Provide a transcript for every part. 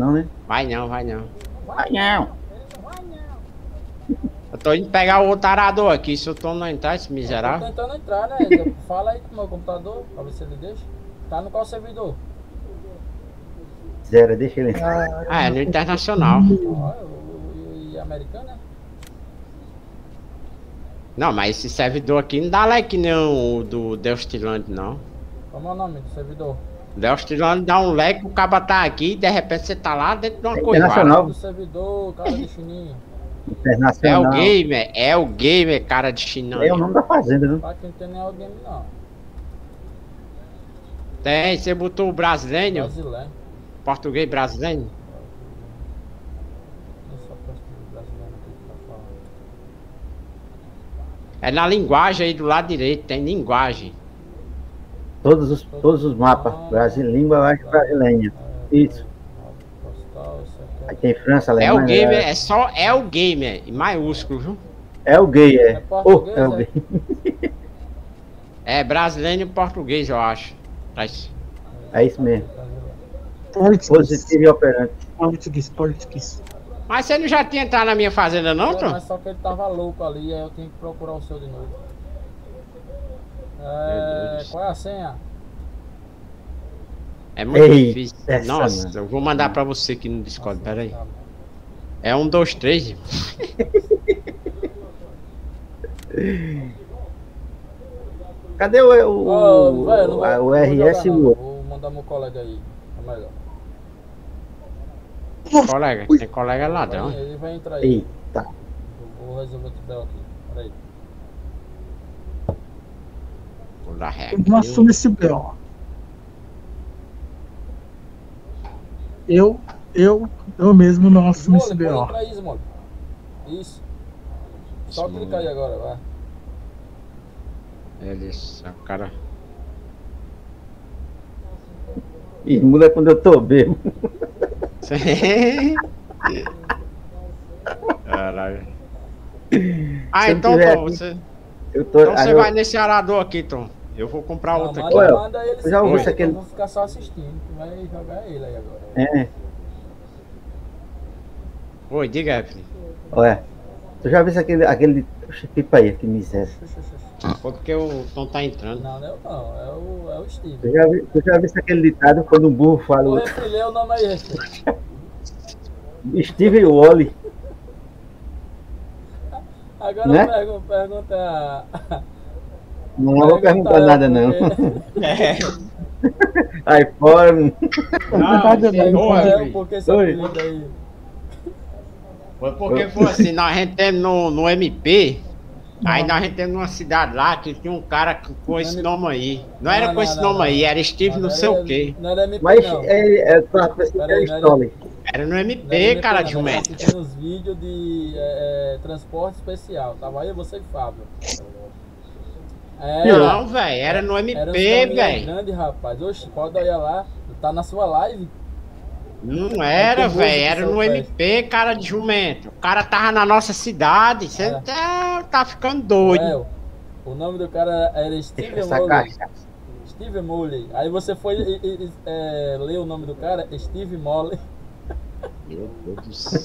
não, né? Vai não, vai não. Vai não. Eu tô indo pegar o outro arador aqui, se eu tô não entrar, esse Tô miserável. tentando entrar, né? Fala aí com o meu computador, pra ver se ele deixa. Tá no qual servidor? Zero, deixa ele entrar. Ah, é no internacional. O- o- e americano, né? Não, mas esse servidor aqui não dá like não o do Delstiland, não. Como é o nome do servidor? Delstiland dá um leque, o caba tá aqui, de repente você tá lá dentro de uma É coisa. internacional. Do servidor, cara de chininho. É o Internacional. gamer, é o gamer, cara de China. É o nome da fazenda, viu? Pra quem não tem nem alguém, não. Tem, você botou o brasileiro, Brasileiro. português brasileiro. Não só português brasileiro aqui que tá falando. É na linguagem aí do lado direito, tem linguagem. Todos os, todos os mapas. Brasil, língua acho brasileira. É, Isso. Aí tem França, É o Alemanha. gamer, é só é o gamer, em maiúsculo, viu? É o gay, é. É Oh, é o é? gay. É brasileiro e português, eu acho. Tá isso. É isso mesmo. Português. Positivo e operante. Português, português. Mas você não já tinha entrado na minha fazenda, não, É, Tom? mas só que ele tava louco ali, aí eu tenho que procurar o seu de novo. É, qual é a senha? É muito Ei, difícil. essa Nossa, não. eu vou mandar pra você aqui no Discord, pera aí. Tá bom. É um, dois, três. Cadê o, o, velho, não o, a- o RS não. Vou mandar meu colega aí. É melhor. Colega, tem colega ladrão. Ele vai entrar aí. Eita. Eu Vou resolver o Bel aqui. Peraí. Vou dar ré. Eu não assumo esse B.O. Eu, eu, eu mesmo não assumo esse B.O. Isso. Só clicar aí agora, vai. Eles, o cara. Ih, muda quando eu tô bêbado. Caralho. Ah, então, Tom, aqui- você, Eu tô. então você eu- vai nesse arador aqui, Tom. Eu vou comprar Não, outro manda, aqui. Manda ele eu já ouvi aqui. Eu vou ficar só assistindo. Tu vai jogar ele aí agora. É, Oi, diga, Evelyn. olha. Tu já viu aquele. aquele... Pipa aí, que miséria. Foi porque o Tom tá entrando. Não, não é o não. É o, é o Steve. Tu já, viu, tu já viu aquele ditado quando um burro fala Vou refilhar o nome aí, refilha. Steve Wally? Agora Né? pergunta, pergunta a. Não vou perguntar nada, não. É. Aí fora. Não, É, Evelyn, porque esse Oi. apelido aí. Foi porque foi assim, nós a gente tem no, no MP, aí nós a gente tem numa cidade lá que tinha um cara que- com esse nome aí. Não era Não, com não, esse não, nome não. aí, era Steve não sei o quê. Não era MP, Mas não. é, é pra pessoa que é. Stole. Era no Não era MP, MP, cara não, de era jumento. assistindo uns vídeos de é, é, transporte especial. Tava aí você e Fábio. É, Não, velho, era no MP, velho. grande, rapaz. Oxe, pode olhar lá. Tá na sua live. Não era, velho, era no. MP, cara de jumento. O cara tava na nossa cidade, você É. tá, tá ficando doido. Léo, o nome do cara era Steven caixa. Steve Moley. Aí você foi e, e, e, é, ler o nome do cara, Steve Moley. Meu Deus do céu.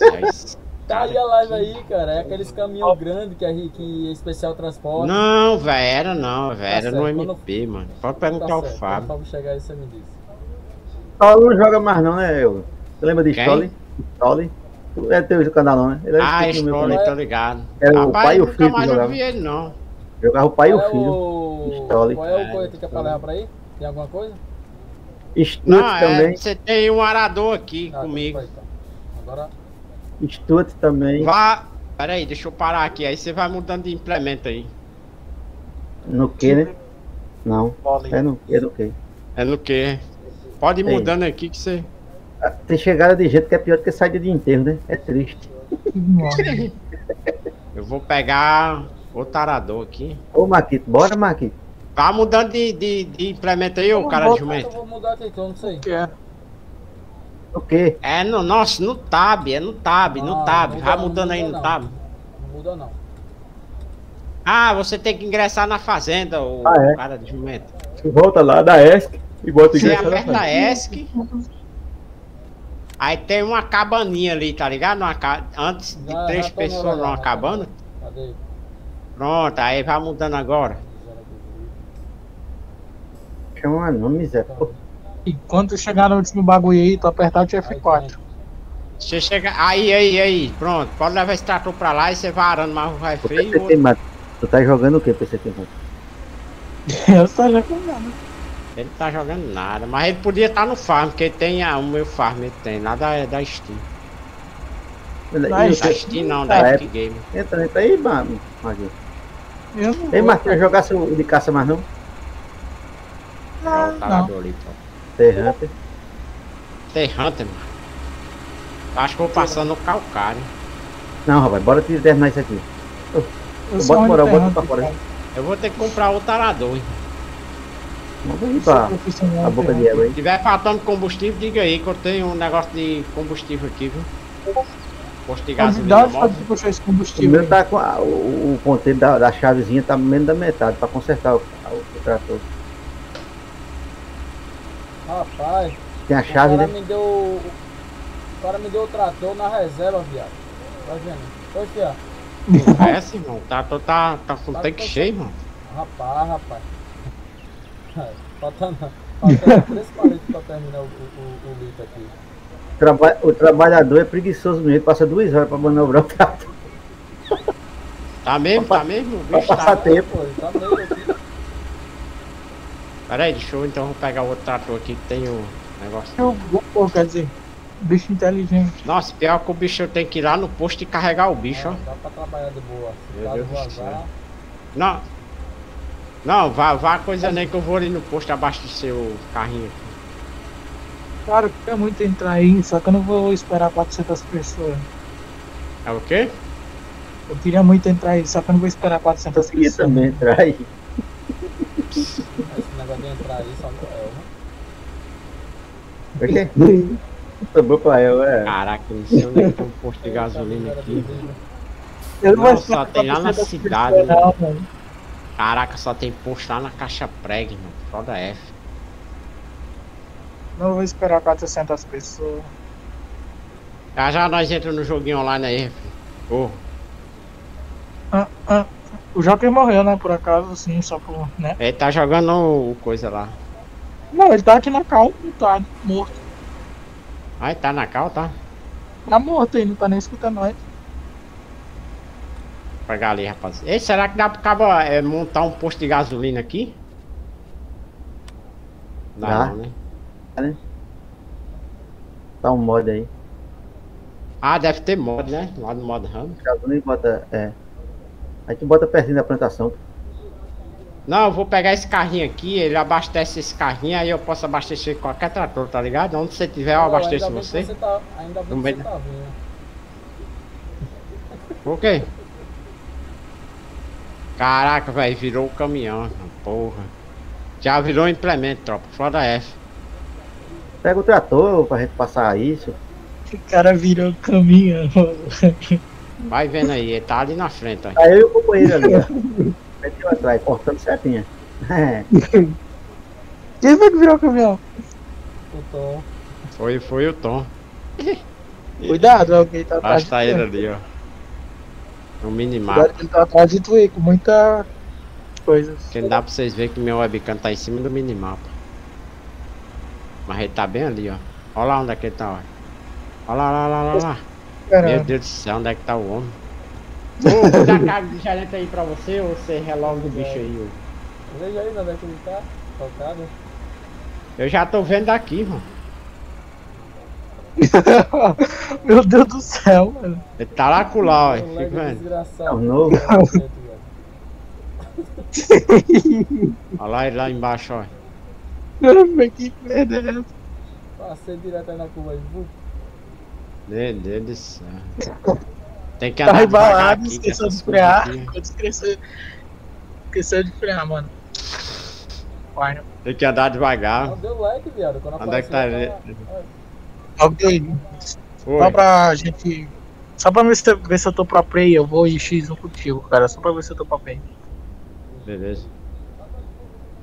Tá aí a live aí, cara. É aqueles caminhão grande que é, que é especial transporte. Não, velho, era não, velho, Tá era no certo, MP, mano. Pode Tá perguntar ao certo. Quando o Fábio. Fábio chegar aí, você me diz. Stole não joga mais não, né, eu? Você lembra de? Stole? Tu É teu canal não, né? Ele era Ah, no canal. tô ligado. Era o Rapaz, pai e o filho mais jogavam. vi ele, não. Jogava o pai e o Qual é filho. o... Qual é o É, coisa que quer falar pra aí? Tem alguma coisa? Stuart Não, é, também. você tem um arador aqui Ah, comigo. tá, então. Agora, Stuart também. Vá. Pera aí, deixa eu parar aqui. Aí você vai mudando de implemento aí. No que, né? Não. É no que, no que. É no que? Pode ir mudando aqui que você. Tem chegada de jeito que é pior do que saída de enterro, né? É triste. Eu vou pegar outro arador aqui. Ô, Maquito, bora, Maquito. Tá mudando de, de, de implemento aí, ô cara de eu jumento. vou mudar aqui, eu não sei. Que é? O quê? É no nosso, no tab, é no tab, no Ah, tab. muda Vai mudando muda aí no não. tab. Não muda não. Ah, você tem que ingressar na fazenda, o Ah, é? cara de jumento. Volta lá da ESC e bota Você igreja lá aperta na. ESC. Aí tem uma cabaninha ali, tá ligado? Uma ca- Antes de Já- três já no pessoas lugar, numa já cabana. no- Cadê? Pronto, aí vai mudando agora. Chama não, miséria. E quando chegar no último bagulho aí, tu apertar o F4. Você chega. Aí, aí, aí. Pronto, pode levar esse trator pra lá e você vai arando mais o vai O feio. PCT mata. Tu tá jogando o que, PCT mata? Eu só já comendo. Ele não tá jogando nada, mas ele podia estar no farm, porque tem a, o meu farm, ele tem, lá da, da Steam. Da você- Steam não, Ah, da é. Epic Game. Entra, entra aí, não Ei. Marquinhos, jogasse o de caça mais não? É o não. The Hunter. Tem Hunter, mano. Acho que eu vou passando no calcário. Não, rapaz, bora te terminar isso aqui. Eu Eu um moral, eu boto enterrante, pra fora. Eu vou ter que comprar outro tarador. hein. Eu sou pra a boca de aí. Se tiver faltando combustível, diga aí que eu tenho um negócio de combustível aqui, viu? Posto de Dá gasolina puxar esse O combustível? meu tá com a- o, o ponteiro da, da chavezinha tá menos da metade pra consertar o, o, o trator. Rapaz, Tem a o chave, cara né? me deu. O cara me deu o trator na reserva, viado. Tá vendo? Oi, fiado. É assim, irmão. O trator tá, tá com o tanque cheio, irmão. Rapaz, rapaz. Faltando, faltando três palitos pra terminar o, o, o, o litro aqui. O, traba- o trabalhador é preguiçoso mesmo, ele passa duas horas pra manobrar o trator. Tá mesmo, tá mesmo? O Pra passar tá... tempo. Pô, tá meio aqui. Pera aí, deixa eu então vou pegar o outro trator aqui que tem o negócio. Eu vou, pô, quer dizer, bicho inteligente. Nossa, pior que o bicho tem que ir lá no posto e carregar o bicho, ó. Dá pra trabalhar de boa. Se Meu Deus do vazar. Não. Não, vá, vá coisa nem que eu vou ali no posto abastecer o carrinho aqui. Cara, eu queria muito entrar aí, só que eu não vou esperar 400 pessoas. É o quê? Eu queria muito entrar aí, só que eu não vou esperar 400 Queria pessoas. também entrar aí. Esse negócio de entrar aí só no El, né? Por quê? Sobrou pra eu, é. Caraca, não sei onde é que tem um posto de gasolina aqui. Eu Não, vou só tem lá na 400 cidade, não, mano. Caraca, só tem posto lá na caixa prega, irmão. Foda F. Não vou esperar 400 pessoas. Já já nós entramos no joguinho online aí, filho. Ô, Ah, ah, o Joker morreu, né, por acaso, sim, só por, né? ele tá jogando o coisa lá. Não, ele tá aqui na cal, não tá morto. Aí tá na cal, tá? Tá morto aí, não tá nem escutando nós. Vou pegar ali, rapaz. Ei, será que dá pro cabo é, montar um posto de gasolina aqui? Dá Dá. não, né? Tá um mod aí. Ah, deve ter mod, né? Lá no mod RAM. Gasolina e bota. É. Aí tu bota pertinho da plantação. Não, eu vou pegar esse carrinho aqui, ele abastece esse carrinho, aí eu posso abastecer qualquer trator, tá ligado? Onde você tiver, eu abasteço ainda você. você tá, ainda bem que você tá vindo. Por quê? Caraca, velho, virou o caminhão, porra. Já virou um implemento, tropa. Foda F. Pega o trator pra gente passar isso. O cara virou caminho. Vai vendo aí, ele tá ali na frente, ó. Aí eu e o companheiro ali, ó. Atrás, cortando setinha. É. Quem foi que virou caminhão? O Tom. Foi, foi o Tom. Cuidado, alguém tá atrás Basta ele ali, ó. No minimapa. Cuidado que ele tá atrás de tu aí, com muita coisa. Que não dá pra vocês verem que meu webcam tá em cima do minimapa. Mas ele tá bem ali, ó. Olha lá onde é que ele tá, ó. Olha lá, olha lá, olha lá. Meu Caramba. Deus do céu, onde é que tá o homem? Ô, vou dar carga de gerente aí pra você ou você reloga o bicho aí, ô? Veja aí onde é que ele tá. Tocado. Eu já tô vendo daqui, mano. Meu Deus do céu, mano. Ele tá lá com lá, ó. Fica vendo. desgraçado. É o novo. Olha lá ele lá embaixo, ó. Caramba, que merda é essa? Passei direto aí na curva aí. Deus do céu. Tem que Tá andar devagar embalado, esqueceu de essas coisas frear. esqueceu, esqueceu de frear, mano. Vai, Tem que andar devagar. Não deu like, viado. Quando Onde é que tá Alguém, Oi. só pra gente. Só pra ver se, ver se eu tô pro play, eu vou em X1 contigo, cara. Só pra ver se eu tô pro play. Beleza.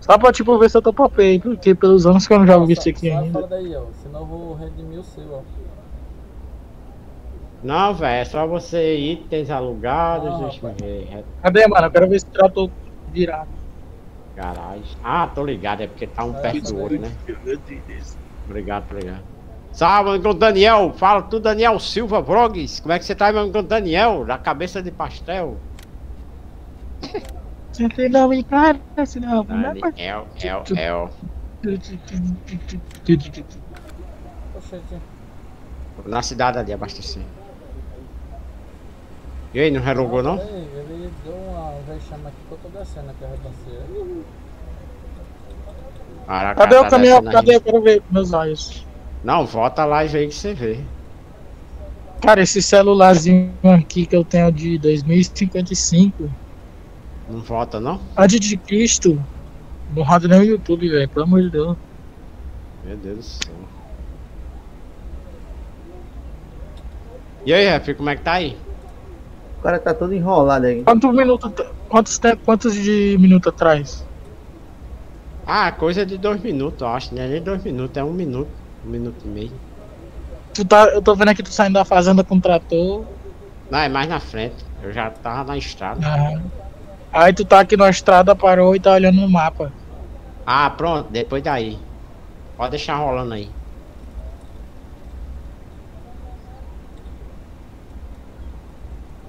Só pra tipo ver se eu tô pro play, porque pelos anos que eu não jogo isso aqui ainda. fala daí, ó. Senão eu vou redimir o seu, ó. Não, velho, é só você ir, tem alugados, Ah, deixa eu ver. é Cadê, mano? Eu quero ver se tratou virado. Garagem. Ah, tô ligado, é porque tá um É, perto do também. outro, né? Obrigado, obrigado. Salve, meu amigo Daniel. Fala tu, Daniel Silva Vlogs. Como é que você tá, meu amigo Daniel? Da cabeça de pastel. Você não me parece, não. Daniel, El, El. Oxente. Na cidade ali, abastecer. E aí, não relogou não? Ei, ele deu uma, um vexame aqui que eu tô descendo aqui a ribanceira. Caraca, Cadê o tá caminhão? descendo Cadê? Eu quero ver com meus olhos. Não, volta lá e vê que você vê. Cara, esse celularzinho aqui que eu tenho de 2055, Não volta não? antes de Cristo, não roda nem o YouTube, velho. Pelo amor de Deus. Meu Deus do céu. E aí, Ref, como é que tá aí? O cara tá todo enrolado aí. Quantos minutos. Quantos, tempo, quantos de minuto atrás? Ah, coisa de dois minutos, eu acho. Não é nem dois minutos, é um minuto. Um minuto e meio. Tu tá, eu tô vendo aqui tu saindo da fazenda com trator. Não, é mais na frente. Eu já tava na estrada. Ah. Aí tu tá aqui na estrada, parou e tá olhando no mapa. Ah, pronto, depois daí. Pode deixar rolando aí.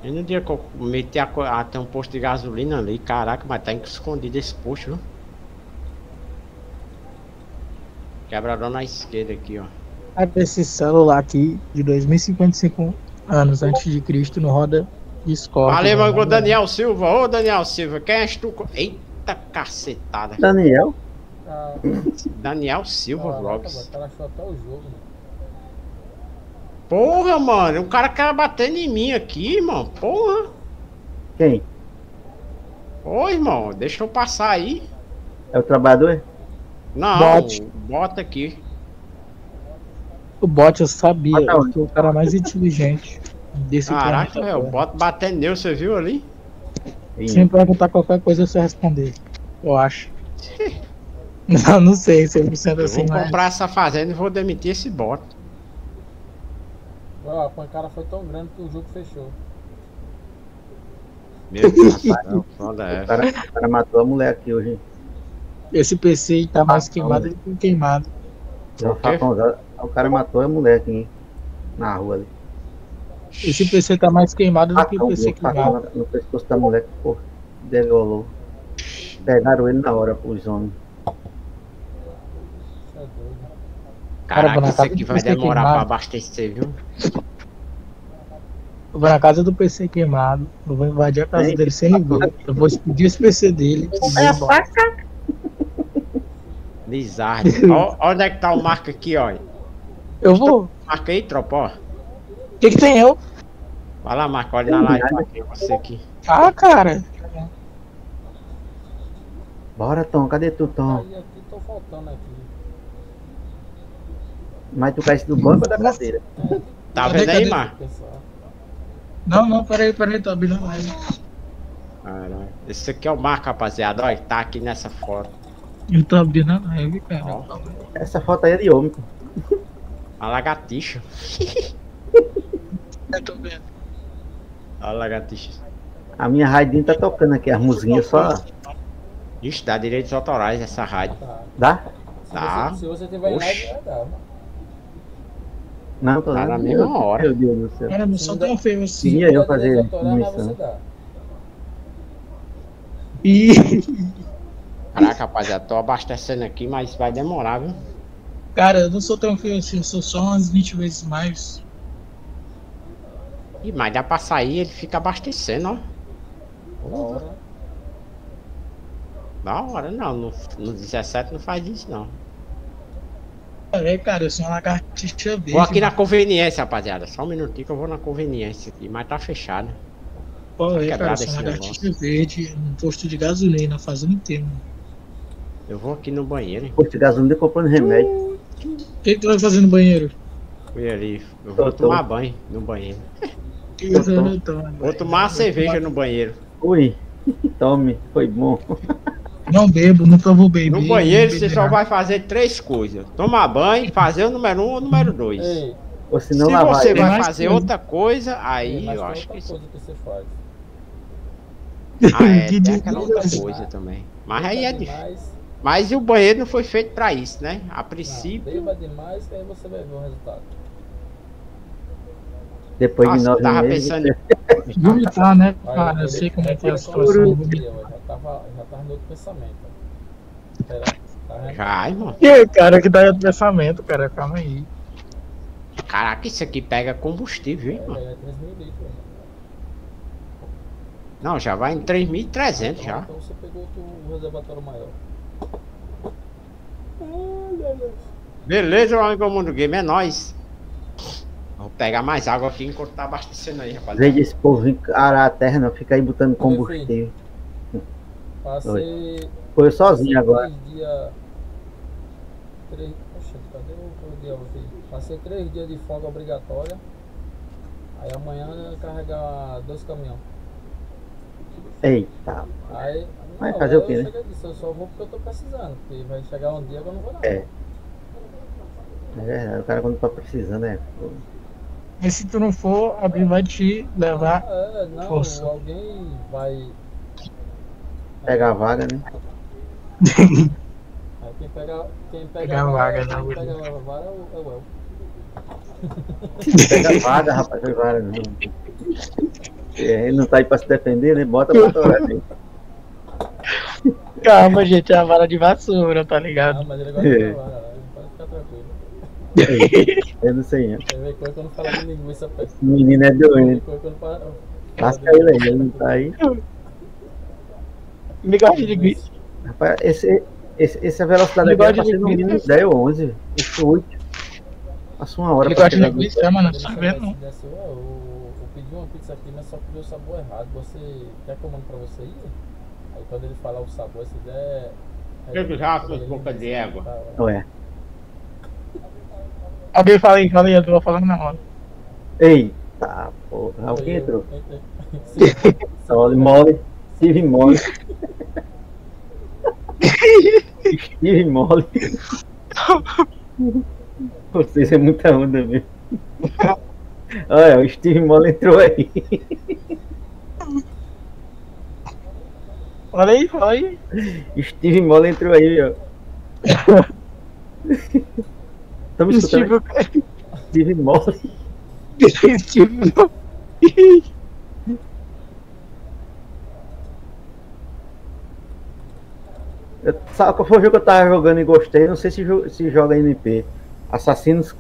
E no dia que eu meti a, ah, tem um posto de gasolina ali, caraca, mas tá escondido esse posto, viu? Quebrador na esquerda aqui, ó. Cara, esse celular aqui de 2055 anos antes de Cristo não roda Discord. Valeu, não meu amigo Daniel Silva. Ô, Daniel Silva, quem és tu? Eita cacetada. Daniel? Ah, Daniel Silva caraca, Vlogs. o cara achou até o jogo, mano. Porra, mano, o cara quer batendo em mim aqui, irmão. Porra. Quem? Ô, irmão, deixa eu passar aí. É o trabalhador? Não, Bote. bota aqui. O bot eu sabia, Ah, tá eu o cara mais inteligente desse Caraca, planeta. velho, Terra. bota batendo nele, você viu ali? Se me perguntar qualquer coisa, eu sei responder. Eu acho. Não, não sei, 100% Eu assim, vou mas... comprar essa fazenda e vou demitir esse bot. Ó, a pancada foi tão grande que o jogo fechou. Meu Deus do céu, foda o, é. cara, o cara matou a mulher aqui hoje. Esse PC tá mais queimado do que queimado. Uma O. O cara matou a mulher aqui, hein? Na rua ali. Esse PC tá mais queimado do que o PC queimado. no pescoço da mulher que, pô, degolou. Pegaram ele na hora, os homens. Isso é doido. Caraca, Cara, isso aqui vai demorar queimado. pra abastecer, viu? Eu vou na casa do PC queimado. Eu vou invadir a casa Ei, dele sem ninguém. Eu vou explodir esse PC dele. Lizard. Ó, onde é que tá o marco aqui, ó? Eu vou. Marca aí, tropa, ó. O que, que tem eu? Vai lá, Marco, olha na live quem é você aqui. Ah, cara. Bora, Tom, cadê tu, Tom? Aí aqui tô faltando aqui. Mas tu caísse do banco ou da cadeira? Tá vendo aí? Pessoal. Não, não, peraí, peraí, tô abrindo a live. Caralho. Esse aqui é o Marco, rapaziada. Olha, tá aqui nessa foto. Eu tô abrindo a live, cara. Ó. Essa foto aí é de homem, pô. A lagartixa. Eu tô vendo. Olha a lagartixa. A minha raidinha tá tocando aqui, as musiquinhas só. Ixi, dá direitos autorais essa rádio. Tá. Dá? Se, Tá. você, se você tiver em Oxi. live, vai dar. Não, tô Tá na mesma hora. Meu Deus do céu. Cara, não sou tão feio assim. Sim, eu fazer missão. dá. Ih, Caraca, rapaziada, tô abastecendo aqui, mas vai demorar, viu? cara, eu não sou tão feio assim. Eu sou só umas 20 vezes mais. Ih, mas dá pra sair ele fica abastecendo, ó. Da hora. Da hora, não. No, no 17 não faz isso, não. É, cara, eu sou uma lagartixa verde. Vou aqui na conveniência, rapaziada. Só um minutinho que eu vou na conveniência aqui, mas tá fechado. Pô, é, cara, eu sou uma lagartixa verde num posto de gasolina, fazendo inteiro. mano. Eu vou aqui no banheiro, hein? Posto de gasolina comprando remédio. O que, que tu vai fazer no banheiro? Fui ali. Eu vou Tô, tô. tomar banho no banheiro. Eu tô. não tô, Vou tomar uma cerveja no banheiro. Ui, tome, foi bom. Não bebo, nunca vou beber. No banheiro não você só vai fazer três coisas: tomar banho, fazer o número um ou o número dois. Ei, Ou se Se não lavar você vai fazer coisa. outra coisa, aí eu tem acho outra que. coisa que você faz. Ah, é, Que tem aquela outra coisa também. Mas aí é difícil. Mas o banheiro não foi feito pra isso, né? A não, princípio. beba demais que aí você vai ver o resultado. Depois de Nossa, eu nove tava meses. pensando. Vomitar, né? Cara, eu sei como é que é a situação. já tava, já tava no outro pensamento. Pera, tá vendo? Já, irmão. E, cara, que dá outro pensamento, cara. Calma aí. Caraca, isso aqui pega combustível, hein, É, mano? é 3 mil litros. né? Não, já vai em 3.300 já. Então você pegou o reservatório maior. Beleza, meu amigo Mundo Game, é nóis. Vou pegar mais água aqui enquanto tá abastecendo aí, Em rapaziada. vez desse povo encarar a terra, não, fica aí botando combustível. Passei. Foi eu sozinho agora. Três dias. Três. Poxa, cadê o, dia hoje? Passei três dias de folga obrigatória. Aí amanhã eu carregar dois caminhões. Eita. Aí. Vai não, fazer o eu quê, né? disso, eu só vou porque eu tô precisando. Porque vai chegar um dia que eu não vou dar. É. É verdade, o cara quando tá precisando é. Mas se tu não for, alguém vai te levar. É, não, Força. alguém vai. Pegar a vaga, né? Aí quem pega, quem pega a vaga, quem não, pega William. a vara é o, é El. Pega a vaga, rapaz, foi vaga não. É, ele não tá aí pra se defender, né? Bota pra torar. né? Calma, gente, é a vara de vassoura, tá ligado? Ah, mas ele gosta É. de vara, né? pode ficar tranquilo. Eu não sei, não. De pé. Esse menino é fala. Lasca ele aí, ele não tá aí. Me gosta de linguiça. Rapaz, esse, esse, essa velocidade Ele aqui gosta pra de ser no mínimo 10 ou 11. Isso 8. Passou uma hora Ele pra gosta de chegar no- linguiça, mano. Ele Tá assim, desce, "Ué, eu, pedi uma pizza aqui, mas só pedi o sabor errado. Você quer que eu mande pra você ir? Aí quando ele falar o sabor, se der. Eu que já fiz boca de égua. Tá, Ué. Alguém fala aí, fala aí, eu tô falando na hora. Eita, porra. Alguém entrou. Sim. Mole. Steve Mole. Steve Mole. Vocês é muita onda mesmo. Olha, o Steve Mole entrou aí. Fala aí, fala aí. Steve Mole entrou aí, ó. Estamos escutando Steve, Steve Mole. Steve, Eu- Sabe qual foi o jogo que eu tava jogando e gostei? Não sei se, jo- se joga MP. Assassinos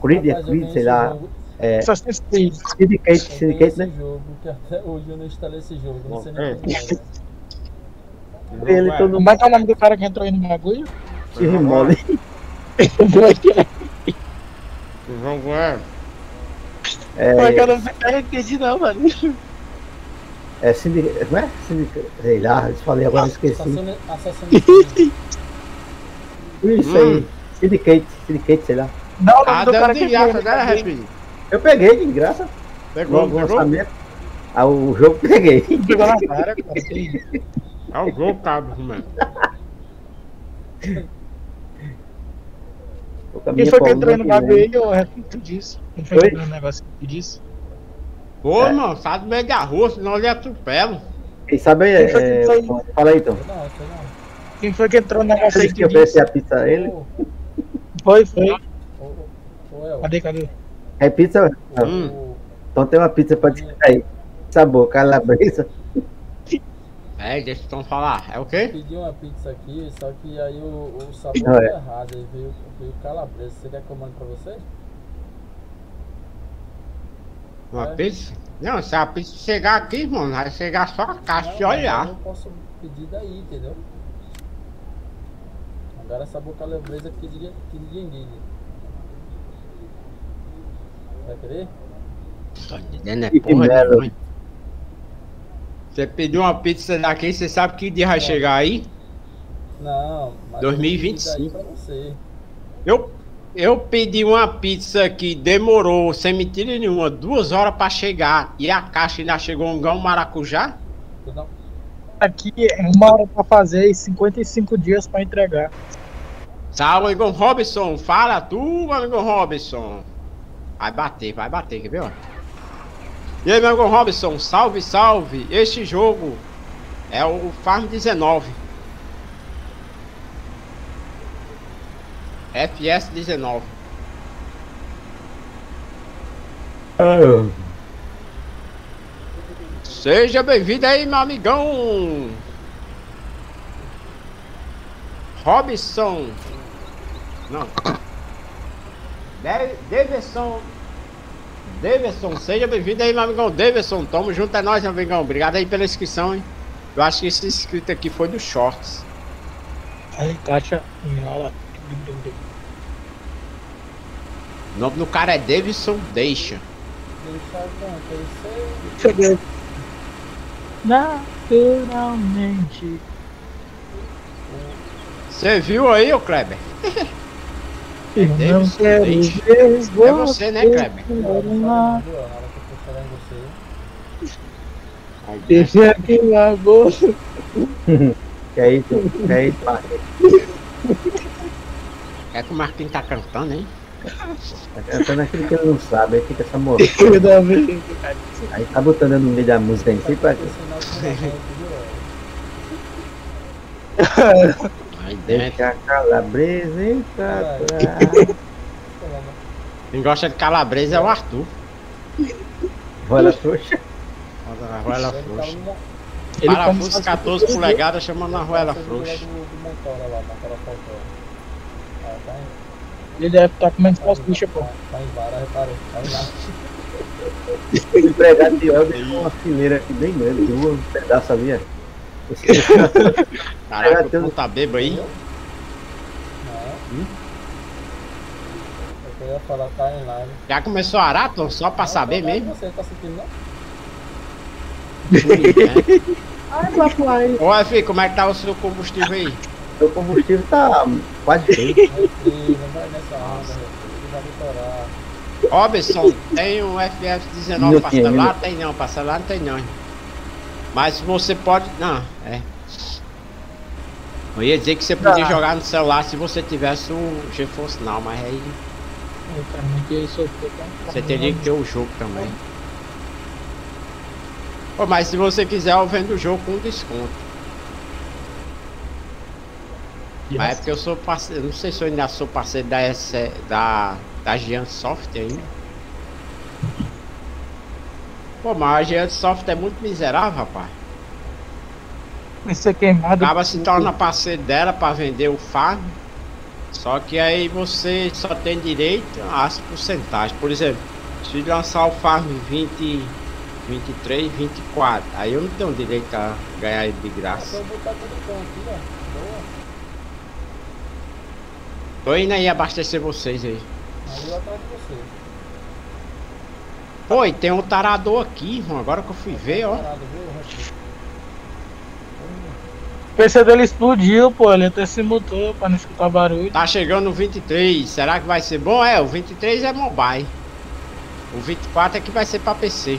Creed, é Rapaz, Creed, sei lá. jogo- É, Assassin's Creed. Syndicate, Syndicate, né? esse jogo que até hoje eu não instalei esse jogo. Não sei Bom, nem é. é. Ele todo Como é que é o nome do cara que entrou aí no bagulho? Steve Mole. Como é do cara? Eu não entendi não, mano. é Syndicate. Como é? Syndicate. Sei lá, eu falei agora, esqueci. Assassino, Assassino. Isso aí. Syndicate, Syndicate, sei lá. Não, o nome Ah, do cara de graça, no né. Rapidinho? Eu peguei de graça. Pegou, Logo o pegou? lançamento. Ah, o jogo peguei. Pegou na cara, cara. É o jogo, cabo, mano. Tô com a Quem minha foi que entrou no bagulho aí, ô Reto? Tu disse? Quem foi que entrou no negócio que tu disse? Ô, É. mano, sai do meio da rua, senão eu lhe atropelo. Quem sabe é. Quem foi que é, entrou aí? Fala aí, então. Não, não. Quem foi que entrou no negócio aí que que tu disse? a pizza a ele? Foi, foi. Cadê, cadê? É pizza? Hum. Então tem uma pizza pra te aí. Sabor, calabresa. É, deixa eu então falar. É o quê? pedi uma pizza aqui, só que aí o, o sabor é. errado, aí veio, veio calabresa. Você quer que mande pra você? Uma É. pizza? Não, se a pizza chegar aqui, mano, vai chegar só a caixa Não, de mas olhar. Eu posso pedir daí, entendeu? Agora sabor calabresa que ninguém, que ninguém. Vai querer? Tô dizendo é Que porra merda. Você pediu uma pizza daqui, você sabe que dia vai chegar aí? Não, mas 2025. eu. Eu, eu pedi uma pizza que demorou, sem mentira nenhuma, duas horas pra chegar. E a caixa ainda chegou um gão maracujá? Não- Aqui é uma hora pra fazer e 55 dias pra entregar. Salve, Igor Robson. Fala tu, amigo Robson. Vai bater, vai bater, quer ver, ó? E aí, meu amigo Robson, salve, salve! Este jogo é o Farm 19. FS 19. Ah, Seja bem-vindo aí, meu amigão! Robson. Não. De- Davidson. Seja bem-vindo aí, meu amigão. Davidson, tamo junto, é nóis, meu amigão. Obrigado aí pela inscrição, hein? Eu acho que esse inscrito aqui foi do Shorts. Aí encaixa enrola. O nome do cara é Davidson Deixa. Cheguei. Naturalmente. Você viu aí, ô Kleber? Não quero ver É você, né, Kleber? Na. Deixa que a bolsa. que é isso? Que é isso, pai? É que o Marquinhos tá cantando, hein? Tá cantando aquilo que ele não sabe, aí fica essa vez. Aí tá botando no meio da música em si pra quê? Aí dentro. Deixa a calabresa entrar. Quem gosta de calabresa é o Arthur. Olha, trouxa. A Arruela Ele tá Frouxa. no- Ele Parafuso como 14 polegadas chamando a Arruela tá Frouxa. lá, tá Ele deve estar comendo salsicha, pô. Tá em vara, reparei. Tá em lá. O empregado de obra com uma fileira aqui bem grande, de um pedaço ali, ó. Caraca, o tá bebo aí. Não. Eu ia falar, tá em live. Já começou a arar, Tom? Só pra saber Não, não, mesmo? Você tá sentindo, não? Ai, papai. Ô, F, como é que tá o seu combustível aí? O combustível tá quase cheio. Não vai nessa refri, vai litorar. Robson, tem um FF19 Minutinho, parcelado? minutinho. Tem não, parcelado não tem não. Mas você pode. Não, é. Eu ia dizer que você podia Ah. jogar no celular se você tivesse o GeForce Now, mas aí aqui, tá? você teria que ter o jogo também. Pô, mas se você quiser, eu vendo o jogo com desconto. Mas é porque eu sou parceiro, não sei se eu ainda sou parceiro da, S, da, da Giant Soft ainda. Pô, mas a Giant Soft é muito miserável, rapaz. Isso é queimado. Acaba se torna parceiro dela pra vender o farm. Só que aí você só tem direito às porcentagens. Por exemplo, se lançar o farm 20, 23, 24, aí eu não tenho direito a ganhar ele de graça. Tô indo aí abastecer vocês aí. Aí eu atrás de você. Pô, e tem um tarador aqui, irmão. Agora que eu fui ver, ó. O PC dele explodiu, pô. Ele até se mutou pra não escutar barulho. Tá chegando o 23. Será que vai ser bom? É, o 23 é mobile. O 24 é que vai ser pra PC.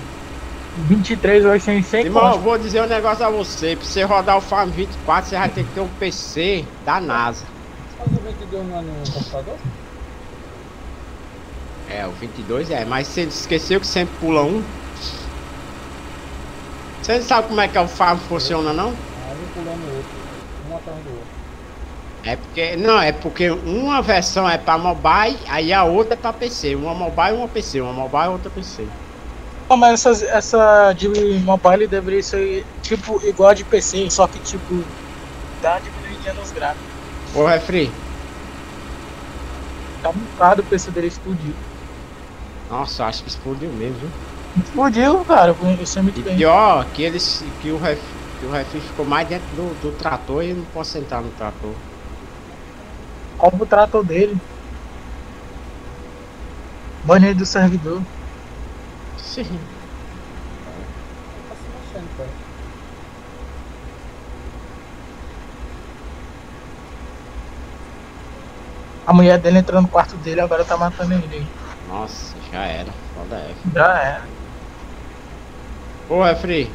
23 vai ser em 100 Irmão, eu vou dizer um negócio a você. Pra você rodar o Farm 24, você vai ter que ter um PC da NASA. Mas o 22 não é no computador? É, o 22 é, mas você esqueceu que sempre pula um. Você não sabe como é que o Farm funciona, não? Aí um pulando o outro. Um atrás do outro. É porque, não, é porque uma versão é pra mobile, aí a outra é pra PC. Uma mobile e uma PC, uma mobile e outra PC. Não, mas essas, essa de mobile deveria ser tipo igual a de PC, só que tipo dá diminuidinha nos gráficos. Ô, Refri, Tá mutado o PC dele explodiu. Nossa, acho que explodiu mesmo, viu? Explodiu, cara. Eu sei muito E bem. pior que eles que o ref, que o refri ficou mais dentro do, do trator e não posso sentar no trator. Rouba o trator dele. Bane ele do servidor. Sim. Tá. A mulher dele entrou no quarto dele, agora tá matando ele. Nossa, já era. Foda F. Já é. Ô, refri.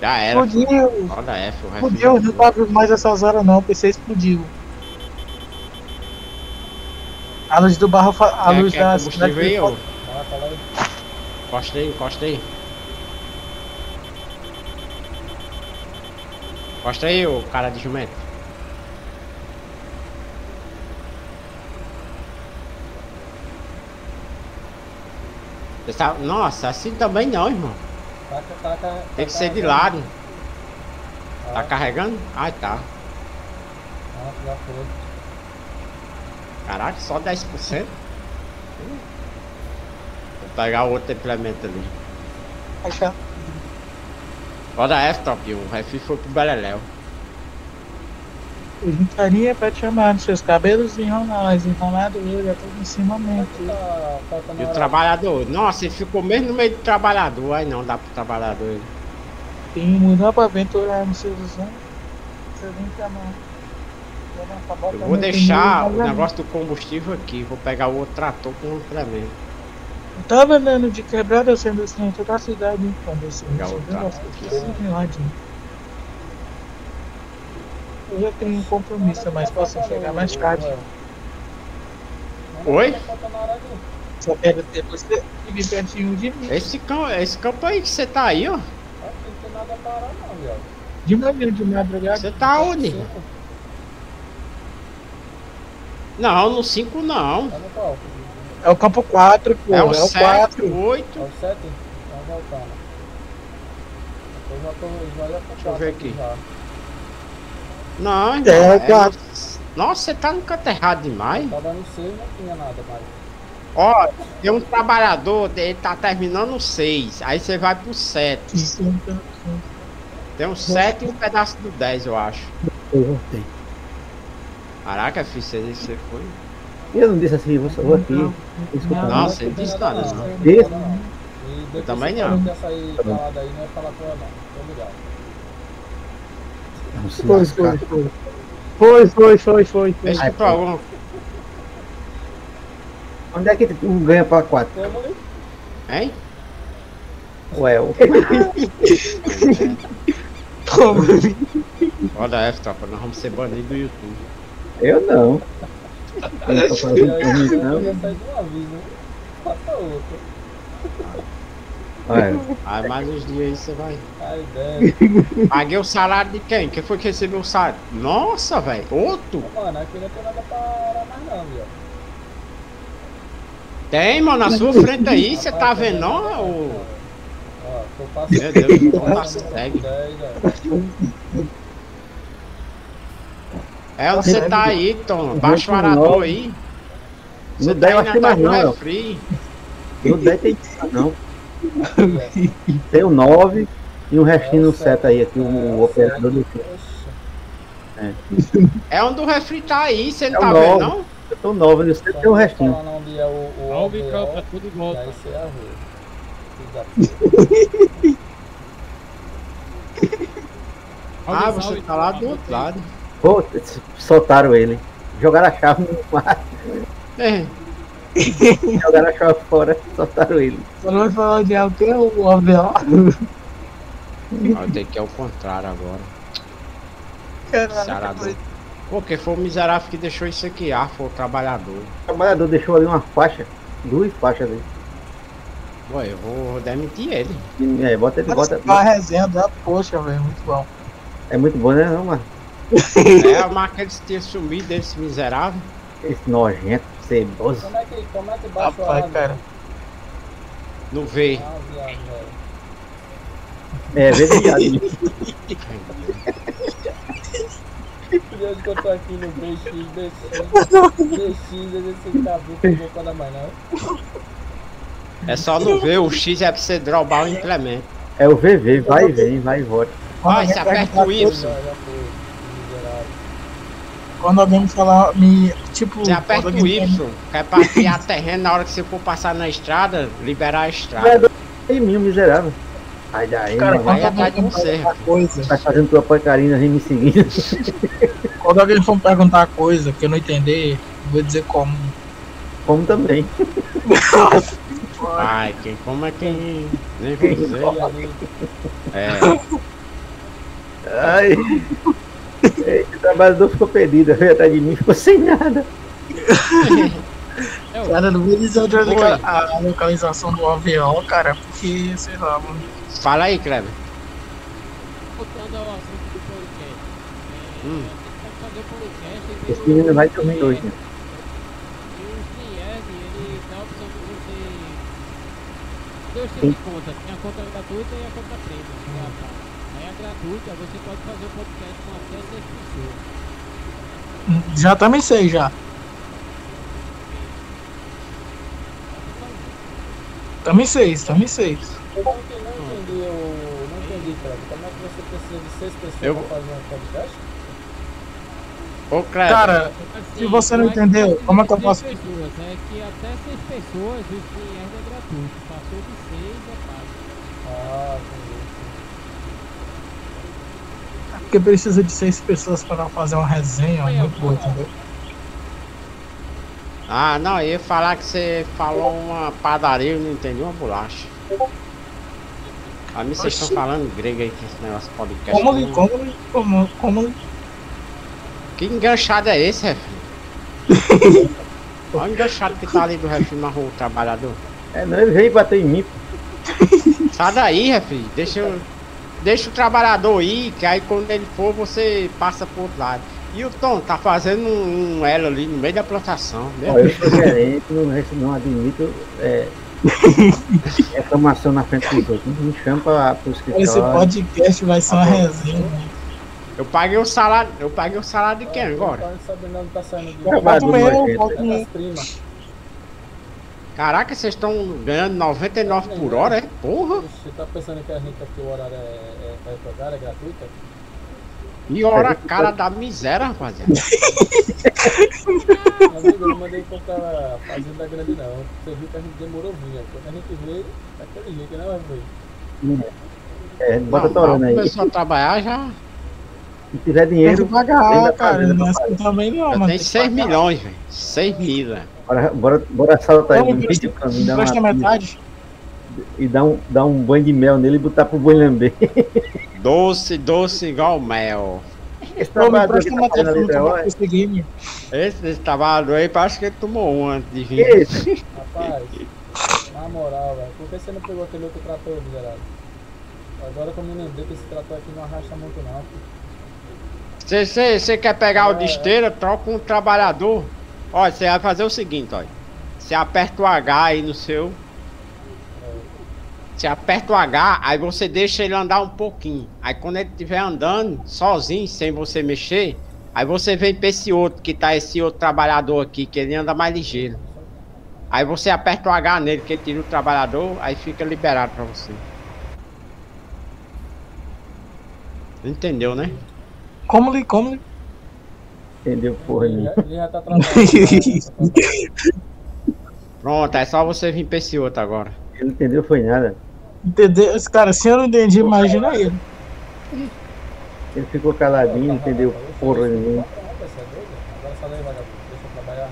Já era. Explodiu. Foda F, o refri. Explodiu, não tá vivo mais essas horas não. O PC explodiu. A luz do barro, a luz quer da combustível aí, ô? Encosta aí, encosta aí. Encosta aí, ô cara de jumento. Tá- Nossa, assim também não, irmão. Taca, taca, Tem que ser de lado. Tá Ah, carregando? Ah, tá. ah, já foi. Caraca, só 10%? Vou pegar o outro implemento ali. Acha- Roda F, top. O refri foi pro Beleléu. Eu entraria pra te chamar nos seus cabelos enrolados, enrolado já tô em cima é tá faltando E o trabalhador? Nossa, ele ficou mesmo no meio do trabalhador. Aí não dá pro trabalhador. ele. Tem mudar pra aventurar nos seus anos. Você vem chamar. Eu vou deixar o negócio do combustível aqui. Vou pegar o outro trator com o implemento. Eu tava andando de quebrada sendo assim, toda a cidade quando eu tá. as coisas, assim, ladinho. Eu já tenho um compromisso, mas posso chegar mais tarde. Oi? Só quero ter você e pertinho de mim. Esse campo, esse campo aí que você tá aí, ó. Não tem nada parar não, viado. De manhã, de madrugada. Você tá onde? Não, no 5 não. É o campo 4, pô. É o o 7, 4. É 8. o 7? Então voltando. Eu já tô, já já tô Deixa eu ver aqui. Já. Não, irmão. É é Nossa, você tá no canto errado demais. Tá dando 6, não tinha nada mais. Ó, tem um trabalhador, ele tá terminando o 6. Aí você vai pro 7. Tem um 7 e um pedaço do 10, eu acho. Eu voltei. Caraca, filho, você, você foi. Eu não disse assim, vou, vou aqui. Escuta, Não, não. Nossa, ele disse nada, não. E depois também você não. sair calado aí, não ia falar com ela não. Tô ligado. Vamos se Foi, lascar. foi, foi. Foi, foi, foi, foi. algum. Onde é que tu ganha pra 4? Tamo ali. Hein? Ué, o Roda F, tropa, nós vamos ser banidos do YouTube. eu não. Eu não tô fazendo por mim, eu não. ia sair de uma vez, né? Passa outra. Olha, Aí mais uns dias aí você vai. Paguei o salário de quem? Quem foi que recebeu o salário? Nossa, velho, outro? Mano, aqui não tem nada pra mais não, viado. Tem, mano, na sua frente aí, você tá vendo, não? Ô, Ó, tô passando. Meu Deus, botar passando segue. 10, ó. É onde você tá aí, Tom. Baixa o arador aí. no tá 10 eu aí que na mais tua não. No 10 tem não. Tem o 9 e um restinho no 7 aí, aqui, o, o operador do Oxe, É onde o refri tá aí, você não É o tá nove. vendo, não? Eu tô 9, no 7 tem o restinho. Falando onde é o, o Salve, OVO, campo, é tudo igual. aí você é arroz. Ah, você tá lá do outro lado. Pô, soltaram ele. Jogaram a chave no mar, É, jogaram a chave fora, soltaram ele. Só não vai falar de algo que é o OVO. ó, tem que ir ao contrário agora. Esse Caralho. quem foi o miserável que deixou isso aqui? Ah, foi o trabalhador. O trabalhador deixou ali uma faixa, duas faixas ali. Pô, eu vou demitir ele. E, É, bota ele, bota. Uma resenha da poxa, velho. Muito bom. É muito bom, né, não, mano? É, mas aqueles que tinham sumido desse miserável. Esse nojento, ceboso. Como é que, como é que baixa o Rapaz, arado? cara. No V. Ah, viado, velho. É, verdade. De hoje que eu tô aqui no BX, BX, BX, esse cabelo que eu vou falar mais não. É só no V, o X é pra você dropar o implemento. É o VV, vai e vem, vai e volta. Vai, alguém você aperta o Y. Já, já foi, miserável. Quando alguém me falar, me. Tipo, Você aperta o Y, quer partilhar terreno na hora que você for passar na estrada, liberar a É, estrada. Ei, mil miserável. Sai daí, Cara, mano. vai atrás de você, perguntar coisa, Tá fazendo tua pancarina vem me seguindo. quando alguém for perguntar coisa que eu não entender, eu vou dizer como. Como também. Ai, quem como é quem. Nem dizer. E ali, É, Ai. Trabalhador ficou perdido, veio atrás de mim, ficou sem nada. É Cara, não vou dizer onde é a localização do avião, cara, porque, sei lá, mano. Fala aí, Kleber. voltando ao assunto do podcast. É, Hum. A gente pode fazer o podcast e ver Esse menino vai dormir hoje. Você. Dois tipos de conta. Tem a conta gratuita e a conta premium. Gratuita você pode fazer o podcast com até seis pessoas. Já também sei, já. Também sei, também sei. Eu não entendi, não entendi, o- não entendi, cara. Como é que você precisa de seis pessoas Eu- para fazer um podcast? Ô, Kleber. Cara, Se você não entendeu, como é que eu seis posso- Pessoas, é que até seis pessoas o Stream Yard é gratuito. Passou de seis é pago. Ah, entendi. Porque precisa de seis pessoas para fazer uma resenha, Foi muito boa, entendeu? Ah, não, eu ia falar que você falou uma padaria e não entendi uma bolacha. A mim vocês estão falando grego aí que esse negócio podcast. Como como li, como, como li. Que enganchado é esse, refém? Olha o enganchado que tá ali do refém na rua, o trabalhador. É, não, ele veio bater em mim. Sai daí, refém. Deixa, eu- deixa o trabalhador ir, que aí quando ele for, você passa pro outro lado. E o Tom tá fazendo um, um elo ali no meio da plantação. né? Ó, eu sou gerente, não, não admito é, reclamação na frente dos outros. Me chama para o Esse escritório. podcast vai ser uma bom. resenha. Eu paguei o salário. Eu paguei o salário de quem agora? Não sabe não tá saindo de nojento. bota o É meu. das primas. Caraca, vocês estão ganhando 99 por hora, é? Porra! Você tá pensando que a gente aqui o horário é, é, é é gratuita? E hora a cara da miséria, rapaziada. Mas eu não mandei comprar fazenda grande não. Você viu que a gente demorou vinha. Quando a gente veio, daquele jeito, né, meu filho? É, bota Não, torando aí. começou a trabalhar já. Se tiver dinheiro, pagar, cara. Não é assim também não, tem tem que 6 pagar. milhões, velho. 6 mil, velho. Bora, bora, bora saltar aí Presta uma metade. e dar um, dar um banho de mel nele e botar pro boi lamber. Doce, doce igual mel. Esse tá trabalho, conseguir, meu. Esse, esse trabalhador aí parece que ele tomou um antes de vir. esse? Rapaz, na moral, velho, por que você não pegou aquele outro trator, miserável? Agora que eu me lembrei que esse trator aqui não arrasta muito não. Você quer pegar o de esteira, troca um trabalhador. Olha, você vai fazer o seguinte, olha. Você aperta o H aí no seu. Você aperta o H, aí você deixa ele andar um pouquinho. Aí quando ele estiver andando sozinho, sem você mexer, aí você vem pra esse outro, que tá esse outro trabalhador aqui, que ele anda mais ligeiro. Aí você aperta o H nele, que ele tira o trabalhador, aí fica liberado pra você. Entendeu, né? Como como. Entendeu, porra Ele nenhuma. já, ele já tá. Pronto, é só você vir pra esse outro agora. Ele não entendeu foi nada. Entendeu? Cara, se eu não entendi, imagina ele. Ele ficou caladinho, não entendeu porra nenhuma. Agora essa lei, vagabundo, deixa eu trabalhar.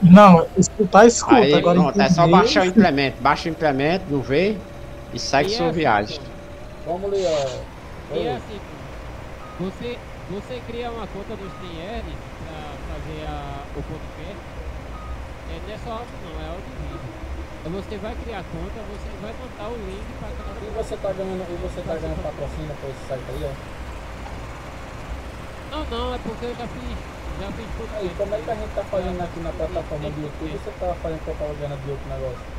Não, escutar, escuta. Aí Agora pronto, é só baixar o implemento. Baixa o implemento, não vê e segue E sua é viagem. Vamos ler, ó. E é assim, você, você cria uma conta do StreamYard pra fazer a, o podcast. É, não é só áudio não, é áudio e vídeo. Aí você vai criar a conta, você vai mandar o link pra cada E você tá ganhando, e você tá ganhando patrocínio por esse site aí, ó? Não, não, é porque eu já fiz, já fiz Aí, como é que a gente tá fazendo aqui na plataforma do YouTube? Você tá fazendo propaganda de outro negócio?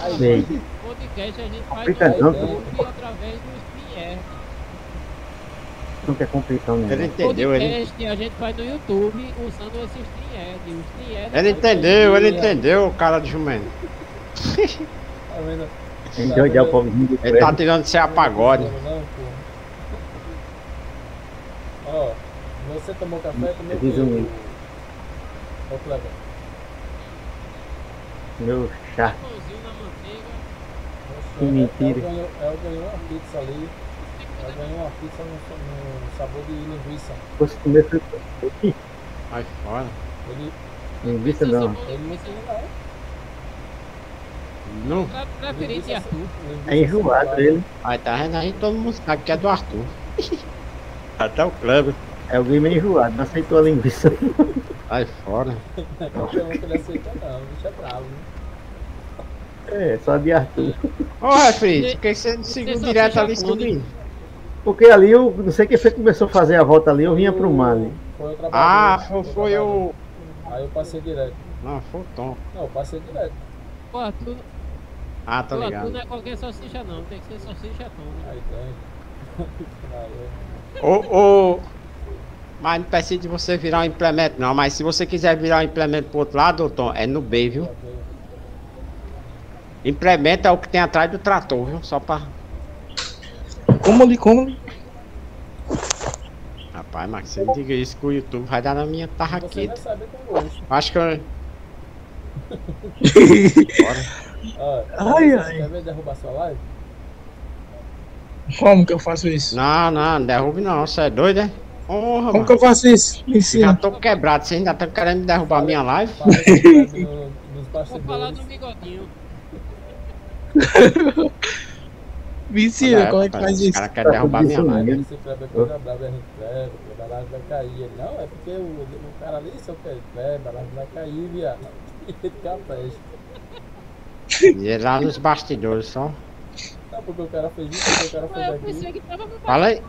Aí. Podcast a gente faz no YouTube através do StreamYard. Não quer complicar o Ele negócio. entendeu, ele, a gente faz no YouTube usando. O ele é entendeu, ele entendeu, o cara de jumento. tá vendo? Que odiar o do Ele tá tirando você a pagode. Não, porra. Ó, você tomou café, o quê? Resumindo. Ô, Cleber. Meu chá. pãozinho na manteiga. Que mentira. Ela ganhou, ela ganhou uma pizza ali. Ela ganhou uma pizza no, no sabor de linguiça. Fosse comer foi Vai fora. Ele, linguiça não. ele não não. Não. Arthur. linguiça É enjoado ele. Aí tá aí, todo mundo sabe que é do Arthur. Até o Kleber. É alguém meio enjoado, não aceitou a linguiça. Sai fora. Qualquer um que ele aceita não, o bicho é bravo. né? É, só de Arthur. Ô, Refri, por que você não seguiu direto ali subindo? Porque ali, eu não sei quem foi que começou a fazer a volta ali, eu vinha pro mar ali. Foi o trabalho. Ah, foi, foi o. Aí eu passei direto. Não, foi o Tom. Não, eu passei direto. Pô, tu, Ah, tá pô, tu ligado. não é qualquer salsicha não, tem que ser salsicha tom. né? Aí tem. Aí, Ô, ô. Mas não precisa de você virar um implemento, não. Mas se você quiser virar um implemento pro outro lado, Tom, é no B, viu? eu- eu- Implemento é o que tem atrás do trator, viu? Só pra. Como ali, como ali? Rapaz, mas você não diga isso que o YouTube vai dar na minha Você tarraqueta. vai saber com gosto. Acho que eu. Ó, Ai, você ai. Quer ver derrubar sua live? Como que eu faço isso? Não, não, não derrube não, você é doido, é? Porra, Como mano. que eu faço isso? Me Já ensina. tô quebrado, vocês ainda estão querendo derrubar minha live? Fala no- nos Vou falar do bigodinho. Me ensina, como é que faz isso? caras querem derrubar minha live. Vai cair. Não, é porque o, o cara ali, se eu quero creve, a live vai cair, viado. E ele fica peste. E é lá nos bastidores só. Não, porque o cara fez isso, porque o cara fez aquilo. Fala aí.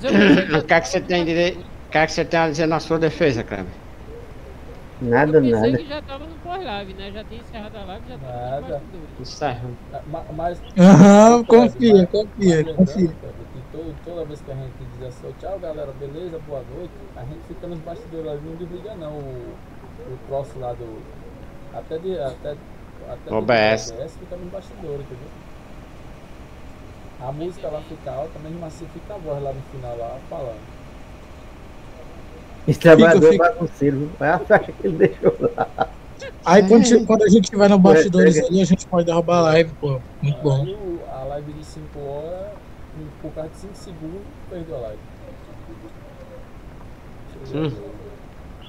O que é que você tem direito? O que é que você tem a dizer na sua defesa, Kleber? Nada, Eu pensei nada. que já tava no pós-live, né? Já tinha encerrado a live, já tava Nada. é. Ah, ma- Mas. Aham, confia, confia, mas confia. todo- toda vez que a gente diz assim, tchau galera, beleza, boa noite, a gente fica nos bastidores ali, não desliga não o, o troço lá do. Até de. Até, até OBS. OBS fica nos bastidores, entendeu? A música lá fica alta, mesmo assim fica a voz lá no final lá falando. Esse trabalhador fica. bagunceiro, viu? Olha a faixa que ele deixou lá. Aí quando, quando a gente estiver no bastidores ali, a gente pode derrubar a live, pô. Muito bom. Aí a live de 5 horas, por causa de 5 segundos, perdeu a live. Hum.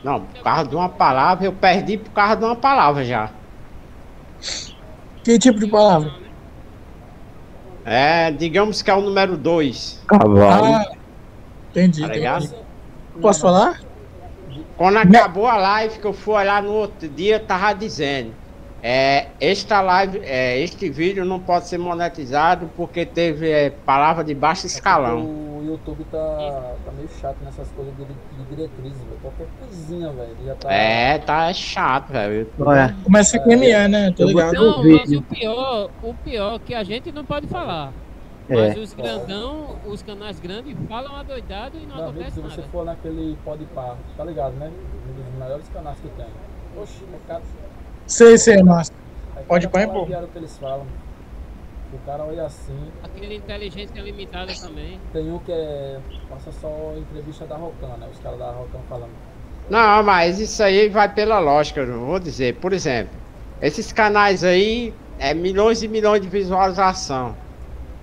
Não, por causa de uma palavra, eu perdi por causa de uma palavra já. Que tipo de palavra? É, digamos que é o número 2. Cavalo. Ah, entendi. Tá ligado? entendi. Posso falar? Quando acabou a live, que eu fui olhar no outro dia, tava dizendo. É, esta live, é, este vídeo não pode ser monetizado porque teve é, palavra de baixo escalão. O YouTube tá, tá meio chato nessas coisas de, de diretrizes, velho. Qualquer coisinha, velho. tá. É, tá chato, velho. Olha, Começa com ME, né? Tô ligado. Não, mas o pior, o pior é que a gente não pode falar. É. Mas os grandão, os canais grandes falam adoidado e não Meu amigo, acontece se você nada. for naquele Podpah, tá ligado, né? Um dos melhores canais que tem. Oxi, o cara. Sei, sei, Márcio. aí Podpah é bom. que eles falam. O cara olha assim. Aquele inteligência limitada também. Tem um que é. Passa só entrevista da Rocan, né? Os caras da Rocan falando. Não, mas isso aí vai pela lógica, eu vou dizer. Por exemplo, esses canais aí é milhões e milhões de visualização.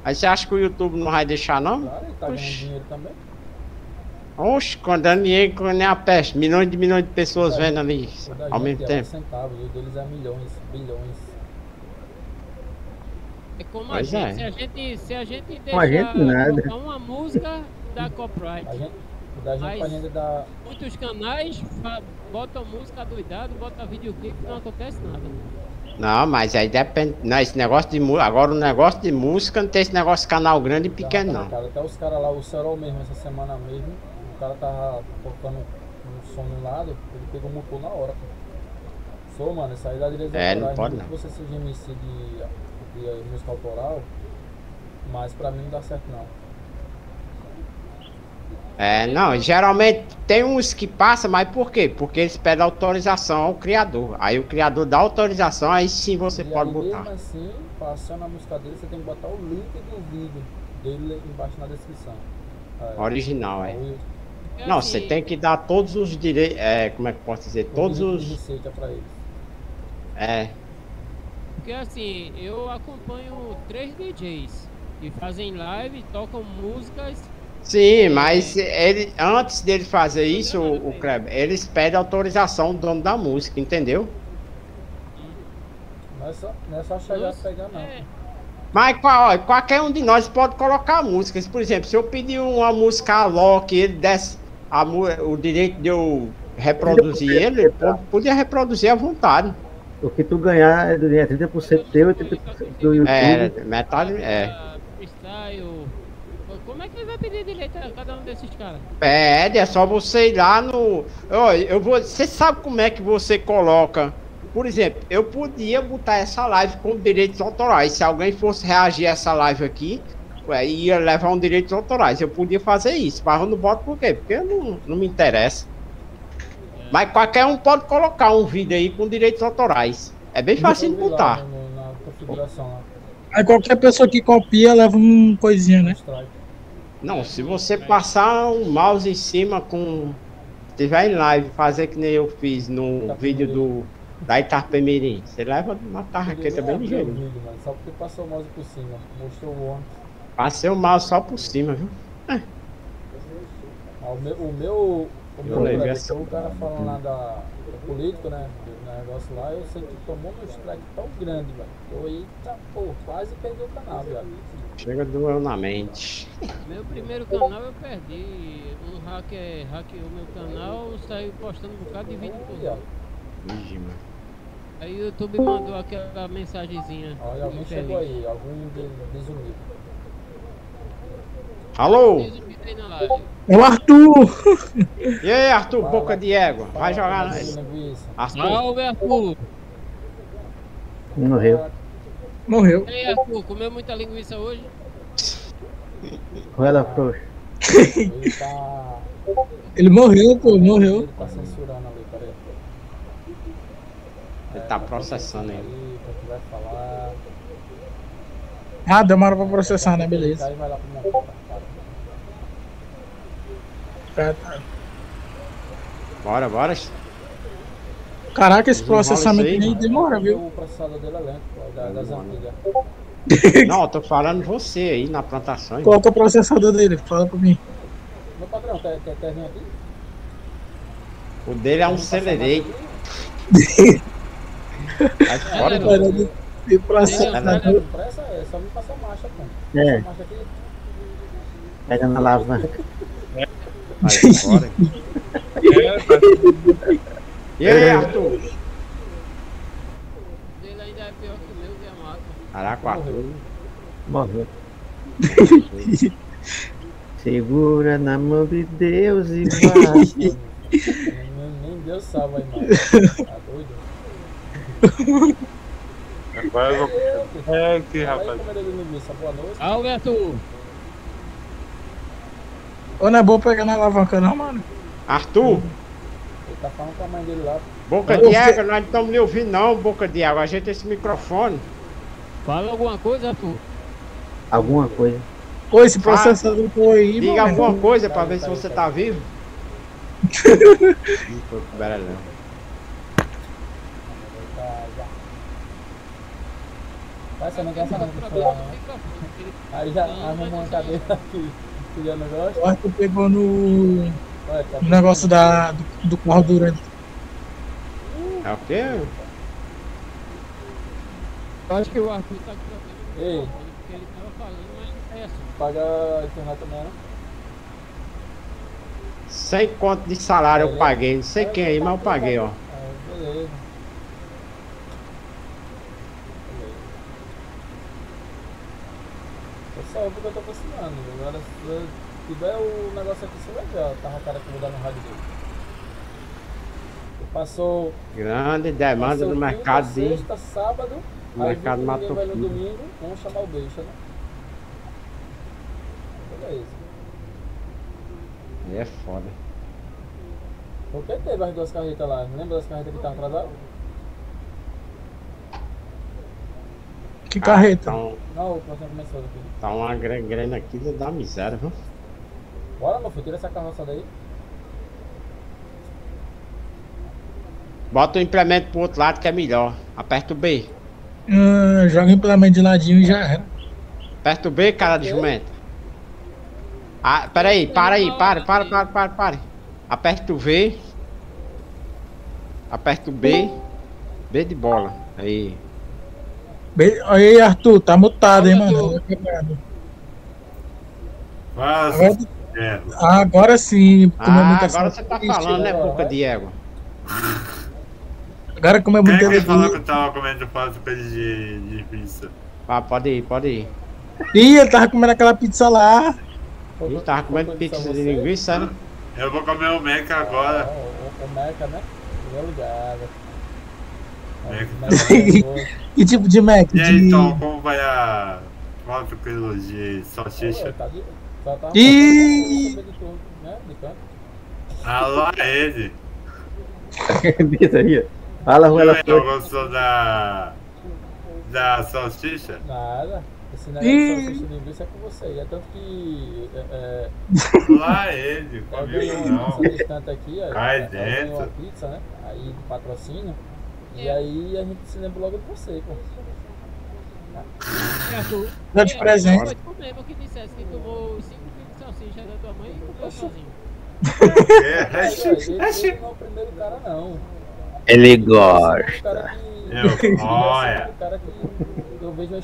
Aí você acha que o YouTube não vai deixar, não? Claro, ele tá ganhando Oxi. dinheiro também. Oxe, quando dando dinheiro com nem a peste, milhões de milhões de pessoas É. vendo ali ao mesmo é tempo. centavos, o deles é milhões, bilhões. É como Pois a é. gente, se a gente, se a gente Com a deixar gente, nada. uma música da copyright. A gente, o da gente. Muitos canais botam música doidado, botam videoclipe e não acontece nada. Não, mas aí depende. Não, esse negócio de música. Agora o negócio de música não tem esse negócio de canal grande e dá pequeno, uma não. cara. Até os caras lá, o Serol mesmo, essa semana mesmo, o cara tava tocando um som no lado, ele pegou mutou na hora. pô. Sou, mano, isso aí dá direito É, não pode que você seja MC de, de música autoral, mas pra mim não dá certo não. É, não, geralmente tem uns que passam, mas por quê? Porque eles pedem autorização ao criador. Aí o criador dá autorização, aí sim você e pode aí, botar. mesmo assim, passando a música dele, você tem que botar o link do vídeo dele embaixo na descrição. Aí, Original, é. Porque, Não, você tem que dar todos os direitos. É, como é que eu posso dizer? Todos os. receita pra eles. É. Porque assim, eu acompanho três DJs que fazem live, tocam músicas. Sim, mas ele, antes dele fazer isso, o, o Kleber, eles pedem autorização do dono da música, entendeu? Não é só, não é só chegar e pegar não. É, Mas qual- qualquer um de nós pode colocar músicas. Por exemplo, se eu pedir uma música a Loki, ele desse a o direito de eu reproduzir ele, ele podia reproduzir à vontade. O que tu ganhar é do- é 30% teu e 30% do YouTube. É, metade. É. Freestyle. Como é que ele vai pedir direito a cada um desses caras? Pede, é só você ir lá no. Ó, eu vou. Você sabe como é que você coloca. Por exemplo, eu podia botar essa live com direitos autorais. Se alguém fosse reagir a essa live aqui, ué, ia levar um direitos autorais. Eu podia fazer isso, mas eu não boto por quê? Porque não, não me interessa. Mas qualquer um pode colocar um vídeo aí com direitos autorais. É bem fácil de lá botar. no- Na configuração lá. Aí qualquer pessoa que copia leva um coisinha, né? Não, se você passar um mouse em cima com. Se tiver em live, fazer que nem eu fiz no vídeo do da Itapemirim, você leva uma tarraqueta bem o vídeo, mano, Só porque passou o mouse por cima. Mostrou o ônibus. Passei o mouse só por cima, viu? Ah, o meu, o meu, o meu levei essa- o cara falando lá da, do político, né? Do negócio lá, eu sei que tomou um strike tão grande, velho. Eu, eita, pô, quase perdi o canal, velho. Chega doeu na mente. Meu primeiro canal eu perdi. Um hacker hackeou meu canal, saiu postando um bocado de vídeo por lá. Mano. Aí o YouTube mandou aquela mensagenzinha. Olha, alguém infeliz. chegou aí, algum de- desumido. Alô? É o Arthur! E aí, Arthur, boca de égua? Vai jogar na. Arthur, Salve, Arthur! Morreu. Morreu. E aí, Arthur, comeu muita linguiça hoje? Com ela frouxa. Ele tá. Ele morreu, pô, morreu. Ele tá censurando ali, peraí. ele tá processando ele. Aí, vai falar. Ah, demora pra processar, né? Beleza. Aí vai lá pro montar, cara. Tá, tá. Bora, bora. Caraca, esse processamento aí, nem demora, viu? O processador dele é lento, da- das antigas. Não, eu tô falando você aí na plantação. Qual que é o processador dele? Fala pra mim. Meu padrão, quer, quer, quer vir aqui? O dele é um passar celerei. Vai fora, É, Era de, de processador. aqui? Não pressa, é só me passar marcha, pô. É, Marcha aqui. pega na alavanca. vai fora. E aí, Arthur? O dele ainda é pior que o meu, que é a máquina. Caraca, Arthur. Morreu. Segura na mão de Deus e vai. Nem, Deus salva aí, mano. Tá doido? Agora eu vou. É que rapaz. noite. Salve, Arthur! Ou não é bom pegar na alavanca, não, mano? Arthur, Ele tá falando com a mãe dele lá. boca Eu de água, nós não estamos lhe ouvindo não, boca de água. Ajeita esse microfone. Fala alguma coisa, Arthur. Alguma coisa. Pô, esse processador foi aí, Diga mano. alguma coisa pra ver se você tá vivo. Não foi pro já. Vai, você não quer essa não, Aí já arrumou uma cadeira aqui. Que já não gosta. O Arthur pegou no, No negócio da, do, do carro durante. É o quê? Eu acho que o Arthur tá com problema no Ei. ele tava falando, mas não é assim. Paga a internet também, né? 100 conto de salário eu paguei. Não sei quem aí, mas eu paguei, ó. É, beleza. Eu só ouvo porque eu tô precisando. Agora, se tiver o negócio aqui, vai ver. ó, Tava o cara que mudar no rádio dele. Passou. Grande demanda passou do mercado de. Sexta, sábado. O aí mercado viu matou vai no domingo. Vamos chamar o beijo, né? Beleza. É foda. Por que teve as duas carretas lá? Lembra das carretas que estavam atrasadas? Que carreta. Tá, um- Não, o próximo começou aqui. tá uma grana aqui da miséria, viu? Bora, meu filho, tira essa carroça daí. Bota o implemento pro outro lado que é melhor. Aperta o B. Ah, joga implemento de ladinho e já era. Aperta o B, cara de jumenta. Ah, peraí, para aí, para, para, para, para, para. Aperta o V. Aperta o B. B de bola. Aí. Aí, Arthur, tá mutado, hein, mano? Fala, Agora, é, agora sim. comeu Ah, muita agora você tá salsicha. falando, né, boca de égua? Agora comeu Quem muito é que falou que eu tava comendo fácil coisa de, de pizza? Ah, pode ir, pode ir. Ih, ele tava comendo aquela pizza lá. Ele tava comendo pizza de linguiça, né? Eu vou comer o Mac agora. O, o Meca, né? Primeiro lugar. Mac. Meca. Que tipo de Mac? E aí, De... então, como vai a quilo de salsicha? Tá de, só tá né? De canto. Alô, ele! Diz aí. Fala, E Ruela aí, Flor. gostou da. da salsicha? Nada. Esse negócio de salsicha de linguiça é com você. E é tanto que. É, é, Lá ele, ganhei comigo não. pizza distante aqui, ó. Cai ganhei dentro. uma pizza, né? Aí de patrocínio. E aí a gente se lembra logo de você, pô. Arthur, Dá de é, presente. Foi tu mesmo que dissesse que tomou 5 quilos de salsicha da tua mãe e comeu sozinho. É, ele, ele não é o primeiro cara, não. Ele Esse é o cara que- Eu- é olha. o cara que eu vejo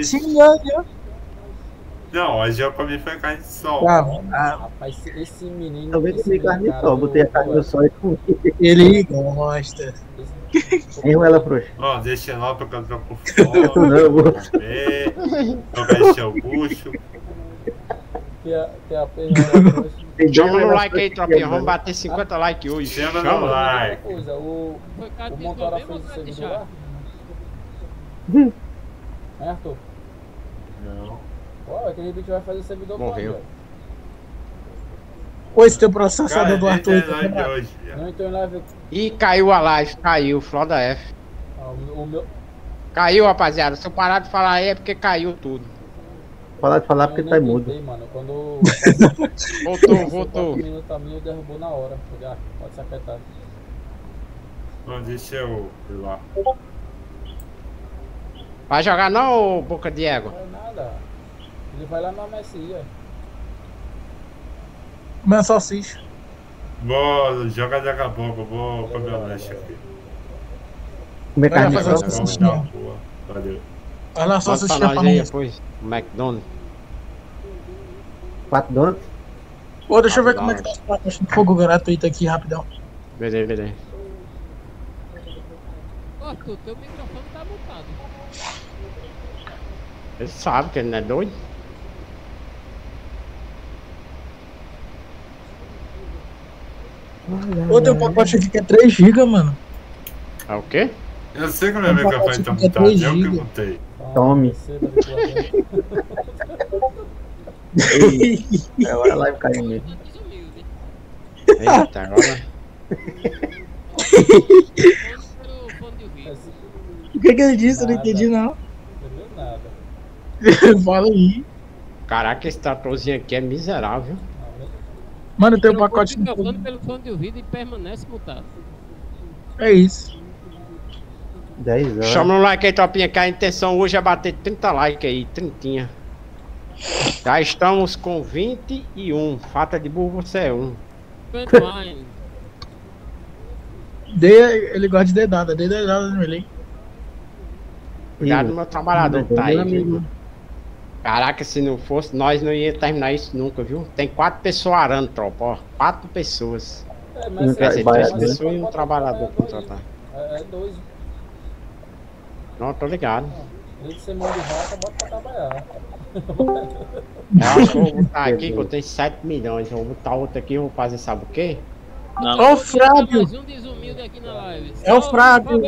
história. Não, hoje eu comi foi carne de sol. Tá, ah, Rapaz, esse- menino. Talvez esse comi carne de sol. Botei a eu- carne eu- do sol e comi. ele gosta. Hein, Ruela Frouxa? Ó, deixa eu tô com Eu fome. não, eu vou. comer, Vou encher o bucho. Que a, que a perna Chama no like aí, tropinha. Vamos bater 50 likes hoje. Chama no like. coisa, o, Foi cara o ou fez o servidor lá? É, Arthur? Não. Ó, aquele bicho vai fazer o servidor Morreu. quando, Esse teu processador do Arthur. é tá de quebrado. hoje. ó. Não entrou em live. Ih, caiu a live, caiu, Floda F. Ah, o, o meu. Caiu, rapaziada. Se eu parar de falar aí é porque caiu tudo. Falar de falar porque eu tá nem mudo. mano. Quando. Voltou, voltou. minutos a minha derrubou na hora. Pode se apertar. Não, deixa eu ir lá. Vai jogar não, ô boca de égua? Não é nada. Ele vai lá na Messia. Comendo salsicha. Vou jogar daqui a pouco, eu vou comer o lanche aqui. Comer carne de boa. Valeu. Olha lá, pra salsicha nós pra aí nós. depois. McDonald's. Quatro donuts. Pô, deixa eu ver como é que tá os pacotes de fogo gratuito aqui, rapidão. Beleza, beleza. Ô, Arthur, teu microfone tá mutado. Ele sabe que ele não é doido. Pô, tem um pacote aqui que é 3 GB, mano. É o quê? Eu sei que o meu microfone tá mutado, 3 eu que mutei. Tome. Agora a live caiu mesmo. Tá. Eita, agora. O que, que ele disse? Eu não entendi, não. Entendeu nada. Fala aí. Caraca, esse tratorzinho aqui é miserável. Um pacote o microfone fogo. pelo fone de ouvido e permanece mutado. É isso. 10 horas. Chama no like aí, topinha, que a intenção hoje é bater 30 likes aí, trintinha. Já estamos com 21. Falta de burro, você é um. Dê, ele gosta de dedada, dê dedada nele. Obrigado, Igor, meu trabalhador que tá aí, amigo. Caraca, se não fosse, nós não ia terminar isso nunca, viu? Tem quatro pessoas arando, tropa, ó. Quatro pessoas. É, Não mas quer você- dizer, mas três você pessoas e um trabalhador trabalhador contratar. É, é dois. Não, tô ligado. Em vez de ser mão de vaca, bota pra trabalhar. Eu acho que eu vou botar aqui que eu tenho 7 milhões. Eu vou botar outro aqui, eu vou fazer sabe o quê? Não. Ó o Frábio. Mais um desumilde aqui na live. É o Frábio.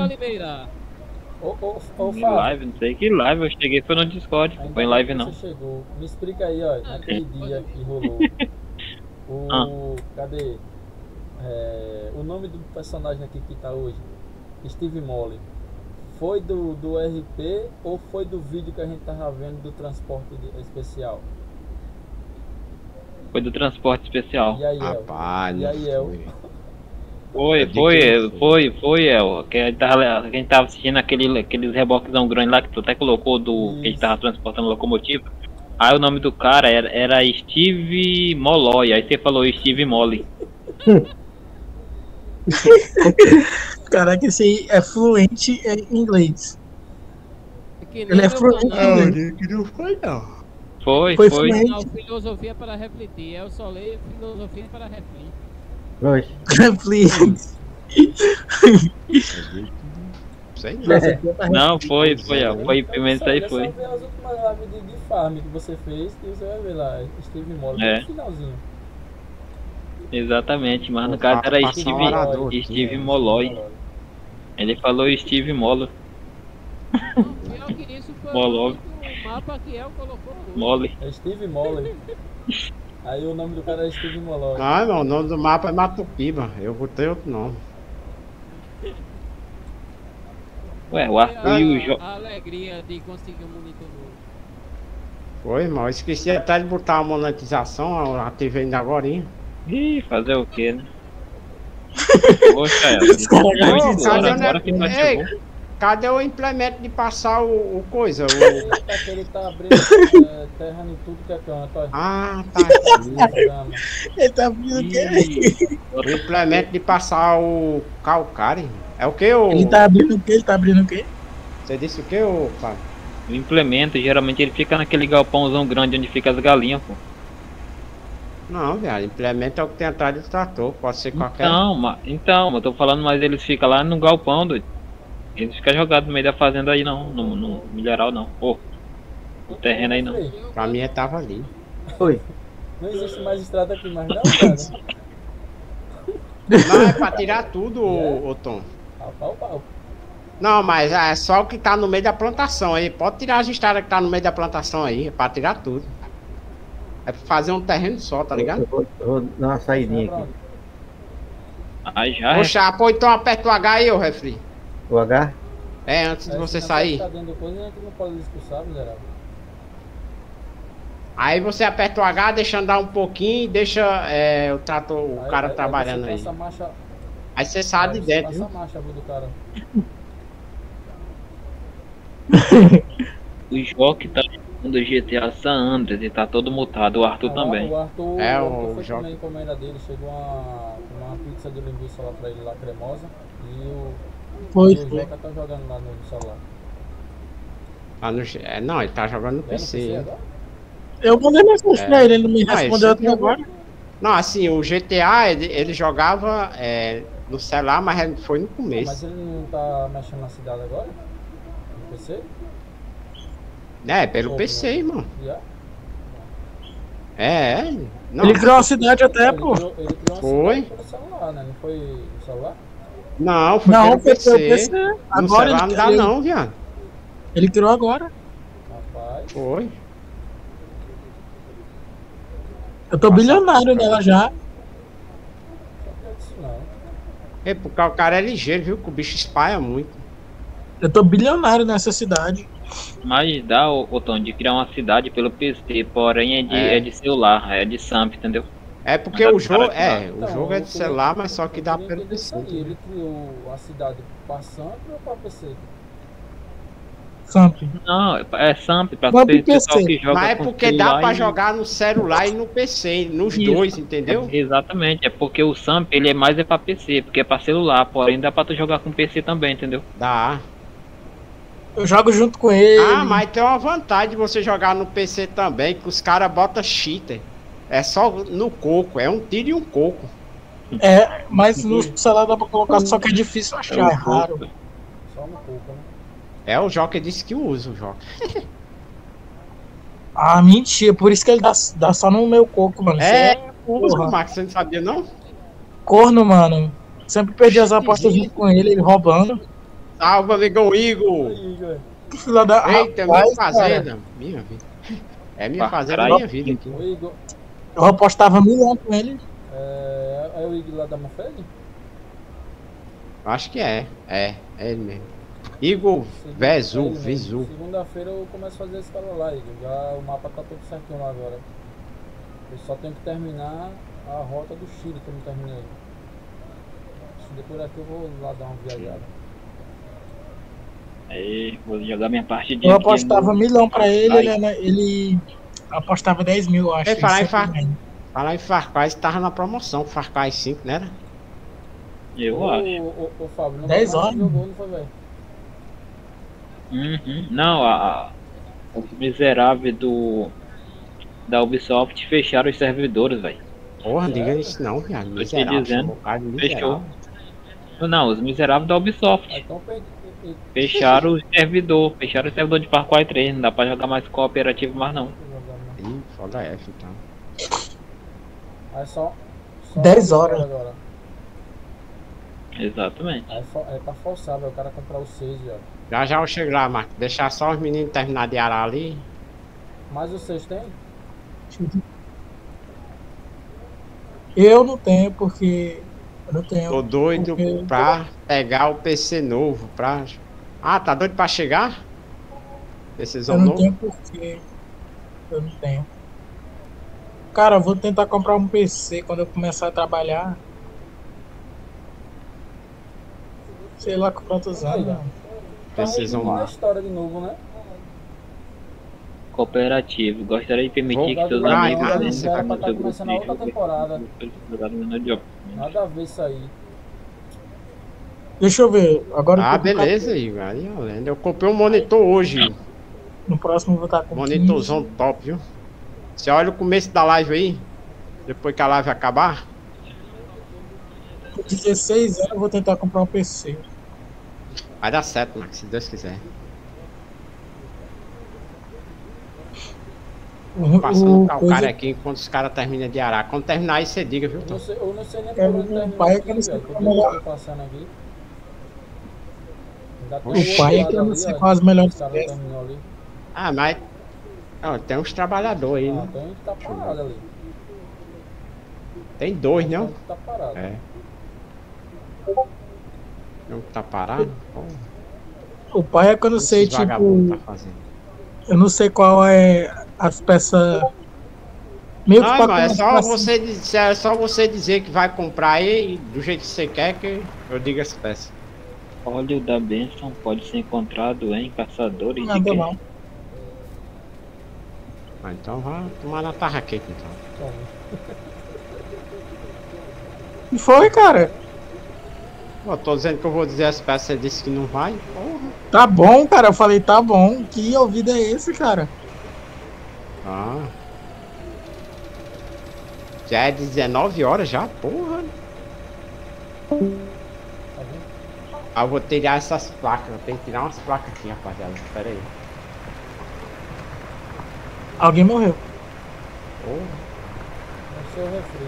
Ô, ô, ô, Fábio. live, não sei que live, eu cheguei foi no Discord, ainda não foi em live não. Você chegou. Me explica aí, ó, naquele dia que rolou. O. Ah. Cadê? É, o nome do personagem aqui que tá hoje, Steve Molly. Foi do, do RP ou foi do vídeo que a gente tava vendo do transporte de- especial? Foi do transporte especial. E aí, El? Rapaz, E aí, El? Foi. Foi, foi, foi? foi, foi, El. Que a gente tava, a gente tava assistindo aquele, aqueles reboquezão grande lá que tu até colocou do que a gente tava transportando locomotiva. Aí o nome do cara era, era Steve Molloy, aí você falou Steve Molly. Caraca, esse aí é fluente em inglês. É Ele é fluente em canal. inglês. que não foi não. Foi, Foi foi. Não, filosofia para refletir. Eu só leio filosofia para refletir. Oxe. Please. Sei não. Não, foi, foi, ó. Foi pimenta aí foi. ver as últimas lives de, de farm que você fez que você vai ver lá. Steve Moller É. no finalzinho. Exatamente, mas no caso era passar Steve, aqui, Steve né? Molloy. Ele falou Steve. Não, pior que isso foi Molov. o mapa que El colocou. Mole. É Steve Moller. Aí o nome do cara é Steve Moller. Ah, não, o nome do mapa é Matupiba. Eu botei outro nome. Ué, o Arthur e o Jo. A alegria de conseguir um monitor novo. Foi, irmão. Eu esqueci até de botar a monetização. Eu ativei ainda agora. hein? Ih, fazer o quê, né? Poxa, é. Bora, cadê, bora que nós Ei, chegou. Cadê o implemento de passar o, o coisa? O... Ele tá abrindo é, terra em tudo que é canto. Ah, tá. Ele tá abrindo o quê? o implemento de passar o calcário. É o que, ô? Ele tá abrindo o quê? Ele tá abrindo o quê? Você disse o que, ô, Fábio? O implemento, geralmente ele fica naquele galpãozão grande onde fica as galinhas, pô. Não, velho. Implemento é o que tem atrás do trator. Pode ser qualquer. Então, ma- então, eu tô falando, mas eles ficam lá no galpão, doido. Eles ficam jogados no meio da fazenda aí não, no, no milharal não. Pô, o terreno aí não. Pra mim, ele tava ali. Oi. Não existe mais estrada aqui mais não, cara. Não, é pra tirar tudo, ô, ô Tom. Pau, pau, pau. Não, mas é só o que tá no meio da plantação aí. Pode tirar as estradas que tá no meio da plantação aí. É pra tirar tudo. É pra fazer um terreno só, tá Eu ligado? vou, eu vou dar uma saidinha aqui. Aí já é. Poxa, pô, então aperta o H aí, ô refri. O H? É, antes de Aí, você sair. Tá do coisa, miserável. Aí você aperta o H, deixa andar um pouquinho e deixa é, o trator, o Aí- cara aí- trabalhando você aí. Passa a marcha, Aí você sai de aí dentro, Passa viu? a marcha do cara. O Joque tá jogando GTA San Andreas e tá todo mutado, o Arthur Ah, também. O Arthur, É, o o Arthur foi Joca. comer a encomenda dele, chegou uma, uma pizza de linguiça lá pra ele lá cremosa. E o, Foi, o. Joca tá jogando lá no celular. Ah, no- é, não, ele tá jogando no É no PC. PC? Eu mandei mensagem É. pra ele, ele não me Ah, respondeu até agora. Não, assim, o GTA ele, ele jogava é, no celular, mas ele foi no Mas começo. ele não tá mexendo na cidade agora? No PC? É, pelo Pô, PC, irmão. Já? É, é. Não, Ele criou uma cidade até, ele, pô. criou, ele criou uma Foi. cidade pelo celular, né? Não foi no celular? Não, foi Não, pelo PC. PC. Agora não dá ele, não, viado. ele criou agora. Rapaz. Foi. Eu tô bilionário nela já. É. É, porque o cara é ligeiro, viu? Que o bicho espalha muito. Eu tô bilionário nessa cidade. Mas dá, o, o Tom, de criar uma cidade pelo PC, porém é de, É. é. de celular, é de SAMP, entendeu? É porque o o jogo. É, o Então, jogo é de celular, mas só que dá pelo PC. aí. Ele criou a cidade pra Samp ou pra PC? Samp. Não, é SAMP pra Mas pro pessoal PC. que joga Mas é porque dá pra e- jogar no celular e no PC, nos Isso. dois, entendeu? Exatamente, é porque o SAMP ele é mais é pra PC, porque é pra celular, porém dá pra tu jogar com PC também, entendeu? Dá. Eu jogo junto com ele. Ah, mas tem uma vantagem de você jogar no PC também, que os caras botam cheater. É só no coco, é um tiro e um coco. É, mas no celular dá pra colocar, só que é difícil achar, é raro. Só no pouco, né? É o Joca disse que usa o Joca. Ah, mentira, por isso que ele dá, dá só no meu coco, mano. É, é usa Max, você não sabia não? corno, mano. Sempre perdi as apostas junto com ele, ele roubando. Salve, amigão Igor! Filha da. Eita, Rapaz, minha cara, fazenda. Minha vida. É minha fazenda, minha vida aqui. Eu apostava milhão com ele. É, é o Igor lá da Mofele? Acho que é. É, é ele mesmo. Igor Vezu, é. Vizu. Segunda-feira eu começo a fazer esse cara lá, Igor. Já o mapa tá todo certinho lá agora. Eu só tenho que terminar a rota do Chile que eu não terminei. Se depois daqui eu vou lá dar uma viajada. Aí, vou jogar minha partidinha. Eu aqui apostava no- milhão pra ele, Ai. ele, ele apostava 10 mil, eu acho. Ei, falar em Ele sempre fa- ganha. Falar em Far Cry, tava na promoção, Far Cry 5, né? era? Eu acho. ô, ô, Fábio, não 10 mais horas? jogou, não foi, velho? Uhum. Não, a, a- os miseráveis do da Ubisoft fecharam os servidores, velho. Porra, não diga isso não, viado. Tô te dizendo. um Fechou. Não, os miseráveis da Ubisoft. Ah, Então Fecharam o servidor, fecharam o servidor de Far Cry 3, não dá pra jogar mais cooperativo mais não. Foda F então. Aí só. só 10 horas. Agora. Exatamente. Aí, fo- aí tá forçado, aí o cara comprar o 6, ó. Já já eu chego lá, Marco. Deixar só os meninos terminar de arar ali. Mas o 6 tem? Eu não tenho, porque. Eu não tenho. Tô doido porque- pra pegar o PC novo. Pra... Ah, tá doido pra chegar? Decisão Eu não novo? tenho porque. Eu não tenho. Cara, vou tentar comprar um PC quando eu começar a trabalhar. Sei lá quantos anos. Olha. Tá Precisam resumindo lá. história de novo, né? Cooperativo. Gostaria de permitir Vou que seus amigos tá grupo começando a outra temporada. Nada a ver isso aí. Deixa eu ver. Agora Ah, beleza, Igor. Aí, Lendo. Eu comprei um monitor hoje. 14, No próximo eu vou estar com Monitorzão top, viu? Você olha o começo da live aí. Depois que a live acabar. 15, com 16 anos eu vou tentar comprar um PC. Vai dar certo, Max, se Deus quiser. Passando o o coisa- cara aqui enquanto os caras terminam de arar. Quando terminar aí, você diga, viu? Eu não sei, eu não sei nem É, por onde o pai é que não sei como passando aqui. O pai é que eu não sei quais melhores. Ah, mas. Tem uns trabalhadores aí, Ah, né? tem um que tá parado ali. Tem dois, Tem não? um que tá parado. É. Não tá parado? Porra, O pai é que eu não sei, esses tipo. tá. Eu não sei qual é as peças. Meio que Não, pra irmão, é só, você, dizer- é só você dizer que vai comprar aí do jeito que você quer que eu diga as peças. Óleo da bênção pode ser encontrado em caçadores de Nada quem? não. Ah, então vai tomar na tarraqueta então. Toma. E foi, cara? Pô, tô dizendo que eu vou dizer as peças, você disse que não vai? Porra. Tá bom, cara. Eu falei, tá bom. Que ouvido é esse, cara? Ah. Já é 19 horas já? Porra. Tá? Ah, eu vou tirar essas placas. Eu tenho que tirar umas placas aqui, rapaziada. Pera aí. Alguém morreu. Porra. Não sei o refri.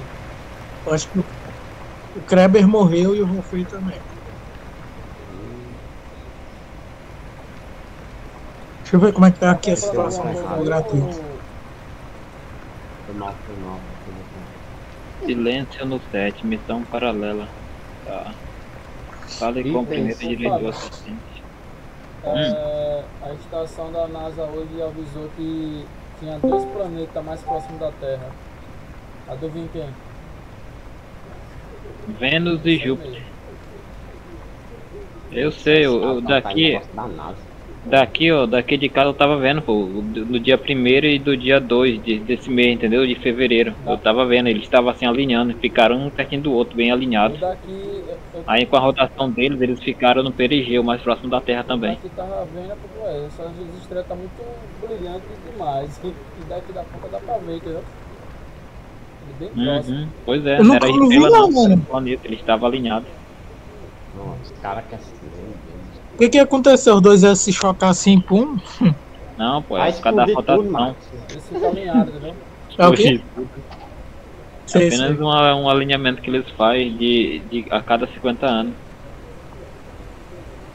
Eu acho que o Kreber morreu e o Rufui também. Deixa eu ver como é que tá aqui a situação Foi mal, foi mal. foi mal. Silêncio no set, missão paralela. Tá. Fale com o primeiro diretor assistente. É, a estação da NASA hoje avisou que tinha dois planetas mais próximos da Terra. Adivinha quem? Vênus e Júpiter. Eu sei, eu, eu- daqui, da NASA. Daqui, ó, daqui de casa eu tava vendo, pô, do, do dia 1 e do dia 2 de, desse mês, entendeu? De fevereiro. Eu tava vendo, eles estavam assim alinhando, ficaram um pertinho do outro, bem alinhados. daqui, eu, Aí com a rotação deles, eles ficaram no perigeu, mais próximo da Terra também. daqui tava vendo é porque ué, essas estrelas tá muito brilhante demais. E daqui da ponta dá pra ver, entendeu? Ele bem próximo. Uhum, pois é, Eu não era estrela não, não, era planeta, eles estavam alinhados. Nossa, os caras querem se ver, meu Deus. O que que aconteceu? Os dois iam se chocar assim, pum? Não, pô, é por causa da rotação. Entendeu? É o quê? É apenas sei. uma- um alinhamento que eles fazem de, de a cada 50 anos.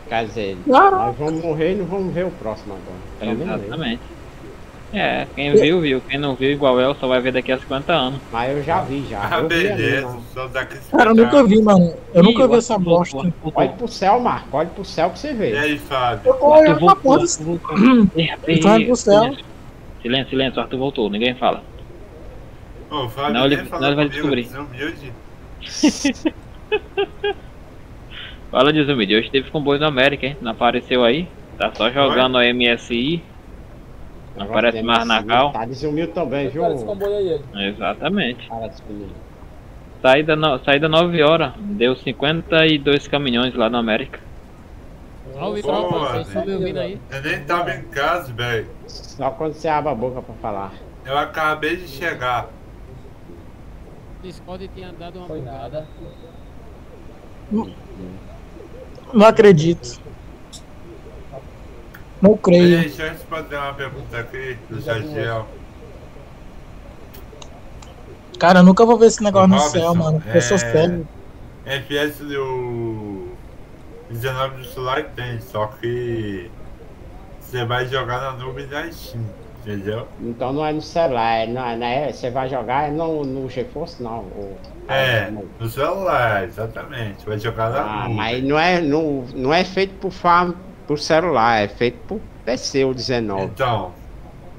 Quer dizer, Claro. nós vamos morrer e não vamos ver o próximo agora. Eu. Exatamente. É, quem viu, viu. Quem não viu, igual eu, só vai ver daqui a 50 anos. Mas eu já vi, já. Ah, eu vi ali, beleza. Só daqui Cara, eu nunca vi, mano. Eu Ih, nunca vi o essa bosta. Olha pro céu, Marco. Olha pro céu que você E vê. aí, Fábio? Eu tô O olhando pra porra. Olhando pro céu. silêncio. Silêncio, silêncio, o Arthur voltou, ninguém fala. Ô, Fábio, Não, ele- não, ele vai comigo, descobrir. desumilde. Fala de Zumbi, hoje teve comboio da América, hein? Não apareceu aí? Tá só jogando a MSI. Não Agora aparece mais na cal. Tá desumilde também, viu? Exatamente. Saída, no, saída 9 horas. Deu 52 caminhões lá na América. Salve, Pô, tropa, vocês velho. estão me ouvindo aí? Eu nem tava em casa, velho. Só quando você abre a boca pra falar. Eu acabei de chegar. O Discord tinha dado uma Foi bugada. nada. Não acredito. Não creio. Ei, deixa eu responder uma pergunta aqui do Jagiel. Cara, eu nunca vou ver esse negócio no céu, mano. Eu sou é- cego. FPS do 19 do celular tem, só que você vai jogar na nuvem da Steam, entendeu? Então não é no celular, é, não, é- não é- você vai jogar é no, no GeForce não. o- É, não. no celular, exatamente. Vai jogar na Ah, nuvem. mas não é, não, não é feito por farm por celular, é feito por PC o 19. Então,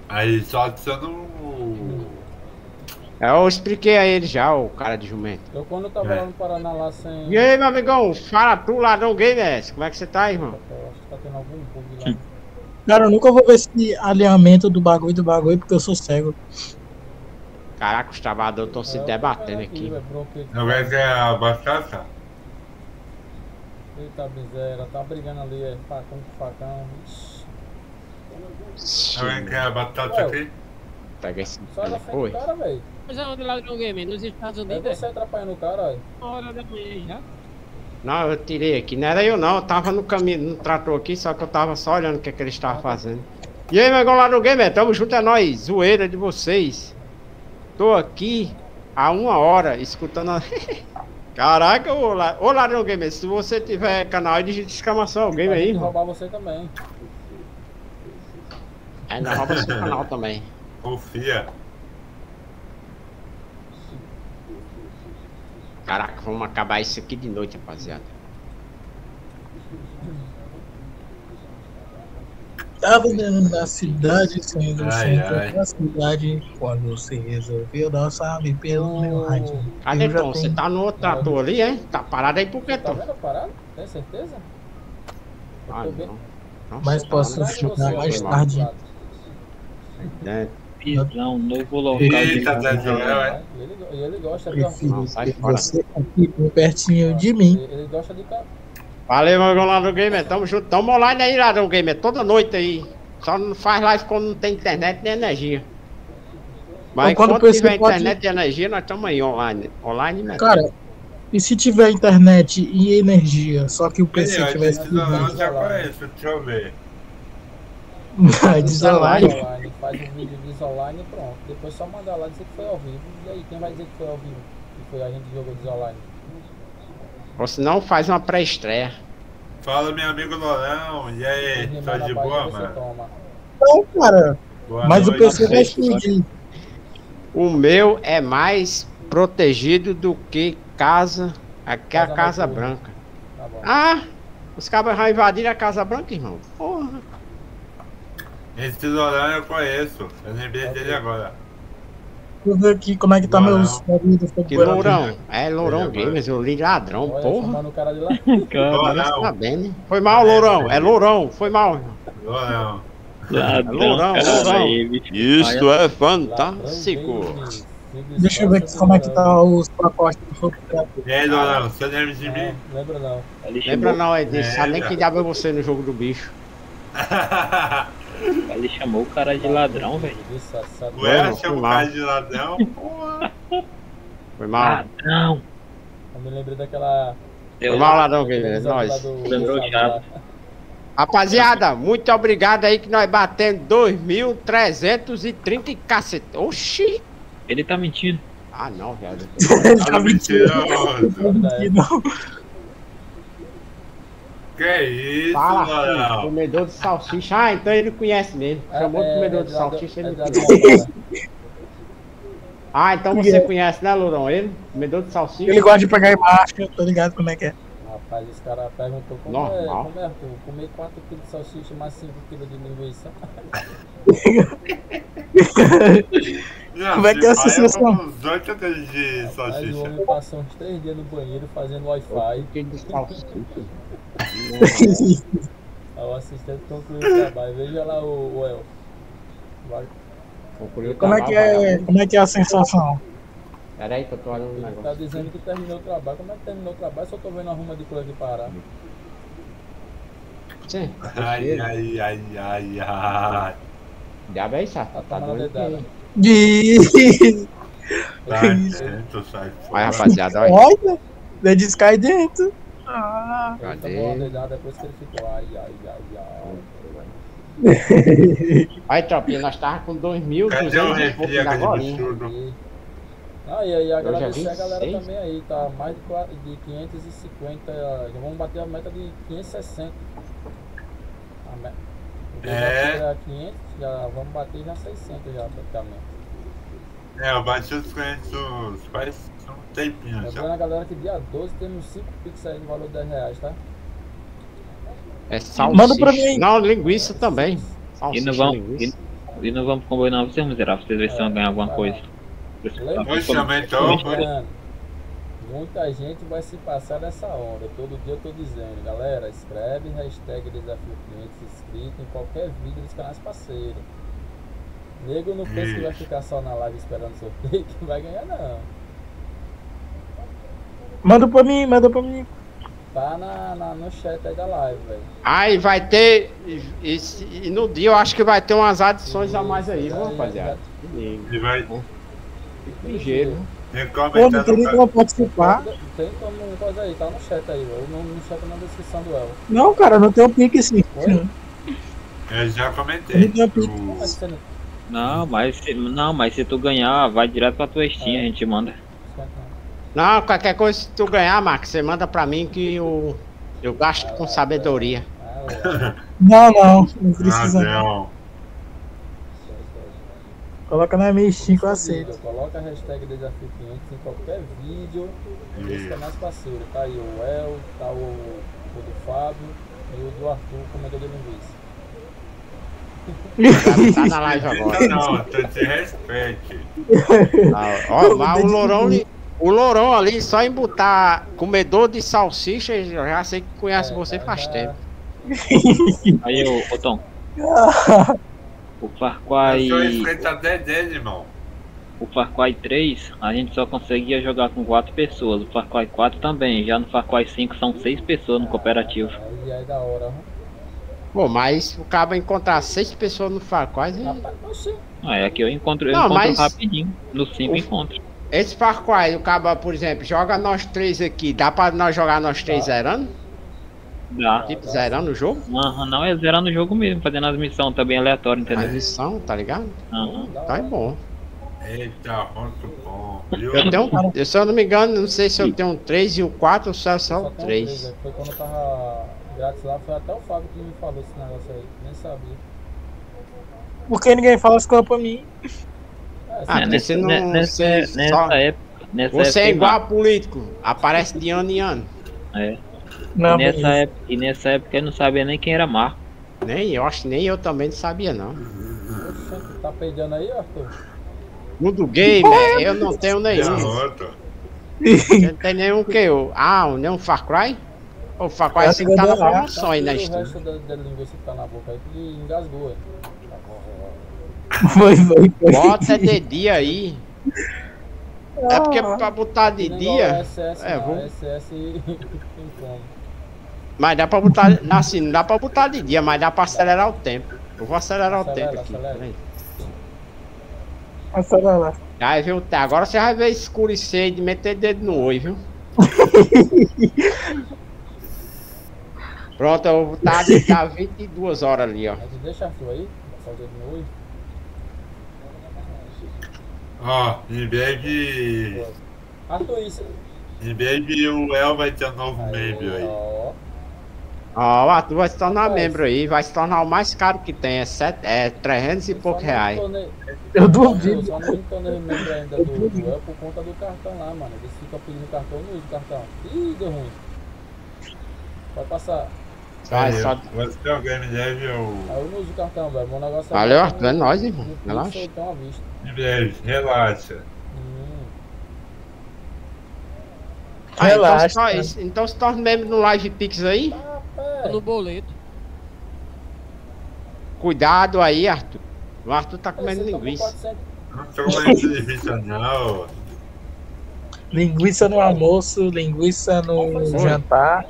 aí só adiciona o. Eu expliquei a ele já, o cara de jumento. Eu quando eu tava É. lá no Paraná lá sem. E aí, meu amigão, fala tu, ladrão gamer, como é que você tá, irmão? Eu acho que tá tendo algum bug lá. Cara, eu nunca vou ver esse alinhamento do bagulho do bagulho porque eu sou cego. Caraca, os travadores estão se É, eu tô debatendo aqui. bronquite. Não vai quer a batata? Eita, miséria, tá brigando ali, é facão com facão. Ixi, Não vai quer a batata Ué, aqui? Pega esse Sai da frente Oi. do cara, velho. Mas aonde ladrão gamer? Nos Estados É Unidos? você atrapalhando o cara, olha. Uma hora da manhã já. Não, eu tirei aqui. Não era eu não, eu tava no caminho, no trator aqui, só que eu tava só olhando o que, é que ele estava fazendo. E aí, meu irmão lá no Gamer, tamo junto, é nóis, zoeira de vocês. Tô aqui há uma hora escutando a... Caraca, ô, La- ô Ladrão Gamer, se você tiver canal aí, digita exclamação Gamer Vai aí, irmão. roubar você também. Ainda rouba seu canal também. Confia. Caraca, vamos acabar isso aqui de noite, rapaziada. Tava andando na cidade, saindo do Ai, centro ai. da cidade, quando você resolveu dar salve pelo meu rádio. Cadê Tom? Você tá no outro trator ali, é? Tá parado aí por que, Tá Tom? vendo a parada? Tem certeza? Ah, não. Nossa, Mas tá posso de jogar você, mais tarde. É, Visão, novo local Eita, de tá jogando, é? E ele, gosta, viu? Prefiro você aqui pertinho de mim. Ele, gosta de. Valeu, meu irmão Ladrão Gamer. Tamo junto. Tamo online aí, Ladrão Gamer. Toda noite aí. Só não faz live quando não tem internet nem energia. Mas Então, quando quando tiver pode- internet e energia, nós estamos aí online. Online mesmo. Cara, e se tiver internet e energia, só que o PC Ele, tivesse esse não, eu tudo já conheço, deixa eu ver. vai desolar. Online, faz um vídeo de online e pronto. Depois só mandar lá dizer que foi ao vivo. E aí, quem vai dizer que foi ao vivo? Que foi a gente que jogou desonline. Ou se não, faz uma pré-estreia. Fala, meu amigo Lorão. E aí, tá de boa, mano? toma. Não, cara, Boa mas o noite. PC vai explodir. O meu é mais protegido do que casa. Aqui é a Casa. Branca. Tá bom. Ah! Os cabras já invadiram a Casa Branca, irmão. Porra. Esse Lorão eu conheço. Eu lembrei dele agora. Deixa eu ver aqui como é que tá meus Que lourão. É lourão. Gamers, eu li ladrão, Olha, porra. cara de lá. Tá bem, Foi mal, lourão. É lourão. Foi mal. Lorão. Ladrão, Lourão, cara, lourão. ele- Isso é fantástico. games, Deixa eu ver como é que tá os pacotes do aí, Lorão, você lembra de mim? Não, lembra não. Lembra não, é desse. É, Sabe nem já. que diabo é você no jogo do bicho. ele chamou o cara de ladrão, velho. Ué, Mano, chama o cara de ladrão? Porra. Foi mal. Ladrão. Eu me lembrei daquela. Foi mal, ladrão, lá nós. Lembrou chato. Rapaziada, muito obrigado aí que nós batemos 2.330 e cacete. Oxi! Ele tá mentindo. Ah, não, velho. Tá mentiroso. Que não. Que isso, Fala, filho, Lorão? comedor de salsicha. Ah, então ele conhece mesmo. Chamou de É, comedor é de salsicha, é ele da- conhece. Ah, então você é? conhece, né, Lourão? Ele? Comedor de salsicha. Ele gosta de pegar embaixo, eu tô ligado como é que é. Rapaz, esse cara perguntou como é, Normal. como é, Arthur? Comer 4 kg de salsicha mais 5 kg de linguiça. Não, Como é que é essa sensação? de Mas o salsicha. homem passou uns 3 dias no banheiro fazendo Wi-Fi. Que de salsicha. Aí o assistente concluiu o trabalho. Veja lá o, o El. Vai. Concluiu o Como é que é, trabalho, como é que é a sensação? Pera aí que eu tô olhando um Ele tá negócio. dizendo que terminou o trabalho. Como é que terminou o trabalho? Só tô vendo a ruma de coisa aqui parar. Sim. Ai, ai, ai, ai, ai. Diabo é isso, ah, Tá tá doido Vai dentro, sai Vai, fora. rapaziada, olha. Olha, Dead cai dentro. Ah. Cadê? tomou uma dedada depois que ele ficou. Ai, ai, ai, ai. Aí, tropinha, nós tava com 2.200 Cadê o e pouco absurdo? E- Ah, e aí é agradecer a galera 26. também aí, tá mais de, qua- de 550, já vamos bater a meta de 560. A me- o É. já 500, já vamos bater já 600 já praticamente. É, eu bati os 500 faz um tempinho já. Lembrando a galera que dia 12 temos 5 pix aí no valor de 10 reais, tá? É salsicha. Manda pra mim. Não, linguiça também. E Salsicha, não vamos, linguiça. e, e não vamos combinar vocês miseráveis, vocês verem se vão ganhar alguma coisa. Hoje também tô, foi. Muita gente vai se passar dessa onda. Todo dia eu tô dizendo, galera, escreve hashtag desafio clientes inscrito em qualquer vídeo dos canais parceiros. Nego não pensa que vai ficar só na live esperando sorteio que vai ganhar não. Manda pra mim, manda pra mim. Tá na, na- no chat aí da live, velho. Aí vai ter. Esse, e no dia eu acho que vai ter umas adições a mais aí, viu, Aí, rapaziada? E vai. Fica ligeiro. Tem não tem nem no como participar. Tem como coisa aí, tá no chat aí, velho. No, no chat na descrição do El. Não, cara, não tem um pique. Oi? Eu já comentei. O- Mas você não- Não, mas se, não, mas se tu ganhar, vai direto pra tua Steam, a gente manda. Não, qualquer coisa se tu ganhar, Marcos, você manda pra mim que eu, eu gasto com sabedoria. Ah, é. Não, não, não Ah, precisa não. não. Coloca na minha Steam que eu aceito. Coloca a hashtag desafio clientes em qualquer vídeo desse Isso. canais parceiro. Tá aí o El, tá o, o do Fábio e o do Arthur, comedor de linguiça. Tá na live agora. Não, tu te respeite. Ah, ó, mas o Lourão, ali- o Lourão ali, só em botar comedor de salsicha, eu já sei que conhece É, você tá, faz já- tempo. Aí, ô, ô Tom, o Far Eu irmão. o Far Cry 3, a gente só conseguia jogar com 4 pessoas. O Far Cry 4 também. Já no Far Cry 5 são 6 pessoas no cooperativo. Aí aí da hora? Pô, mas o cara encontrar seis pessoas no Far Cry, é-. Ah, é aqui eu encontro, eu Não, encontro mas- rapidinho. No 5 O- encontro. esse Far Cry, o cara, por exemplo, joga nós três aqui, dá pra nós jogar nós três Dá. zerando? Dá. Tipo, zerando o jogo? Aham, não é zerando o jogo mesmo, fazendo as missões também aleatórias, entendeu? missão, tá ligado? Aham. Da Tá é bom. Eita, muito bom. Eu tenho, eu, se eu não me engano, não sei se eu tenho um 3 e o 4 ou só, só Só o tem um 3. três, velho. Foi quando eu tava grátis lá, foi até o Fábio que me falou esse negócio aí. Nem sabia. Por que ninguém fala as coisas pra mim? É, Ah, É, nessa, você não- ne- nessa, você nessa só- época. Nessa Você é época, igual a político, aparece de ano em ano. É. Não, e, nessa época, e nessa época eu não sabia nem quem era Marco. Nem eu acho, nem eu também não sabia não. Oxe, tá peidando aí, Arthur? Mundo gamer, eu não tenho nenhum. Você não tem nenhum que eu. Ah, um- nenhum Far Cry? O Far Cry Eu sim tá na promoção aí na o Steam. resto da, da linguiça que tá na boca aí, que engasgou. Foi, foi, foi. Bota de dia aí. É porque pra botar de dia. a SS, É, vou- SS tem como. Mas dá pra botar. Assim, não dá pra botar de dia, mas dá pra acelerar o tempo. Eu vou acelerar o Acelera, tempo aqui. acelera. lá. Aí, viu? Tá, agora você vai ver escurecer de meter dedo no olho, viu? Pronto, eu vou botar tá 22 horas ali, ó. Mas deixa Arthur aí, passar o dedo no olho. Ó, em breve. Arthur, isso. Em breve o El vai ter um novo membro aí. Ó, Ó, o Arthur vai se tornar É. membro aí, vai se tornar o mais caro que tem, é, sete, é 300 e poucos me reais. tornei- Eu duvido. Só não me tornei membro ainda do, do El por conta do cartão lá, mano. Eles ficam pedindo cartão, eu não uso cartão. Ih, deu ruim. Vai passar. Vai, Aí, só- Você é o Game Dev ou. Ah, eu não uso cartão, velho. Meu negócio é. Valeu, Arthur, é nóis, irmão. Relaxa. ou então à vista. Relaxa. Hum. Ah, então, Relaxa. se torna, então se torna membro no Live Pix aí. Rapaz, No boleto. Cuidado aí, Arthur. O Arthur tá comendo você tá linguiça. 400 Não tô com mais entrevista, não. Linguiça no almoço, linguiça no jantar.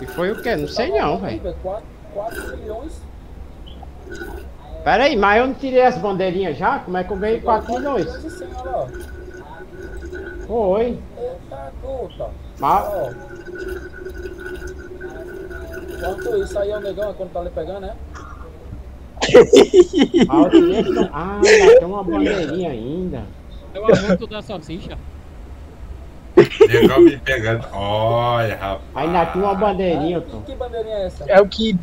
E foi o quê? Não sei não, velho. 4, 4 milhões. Pera aí, mas eu não tirei as bandeirinhas já? Como é que eu ganhei 4 milhões? milhões 100, olha lá. Foi. Eita, puta. Mas, Ó. Quanto isso aí é o negão, é quando tá ali pegando, né? ah, ah, tem uma bandeirinha ainda. É o aumento da salsicha. Negão me pegando. Olha, rapaz. Ainda tinha uma bandeirinha, Que, pô. que bandeirinha é essa? É o que.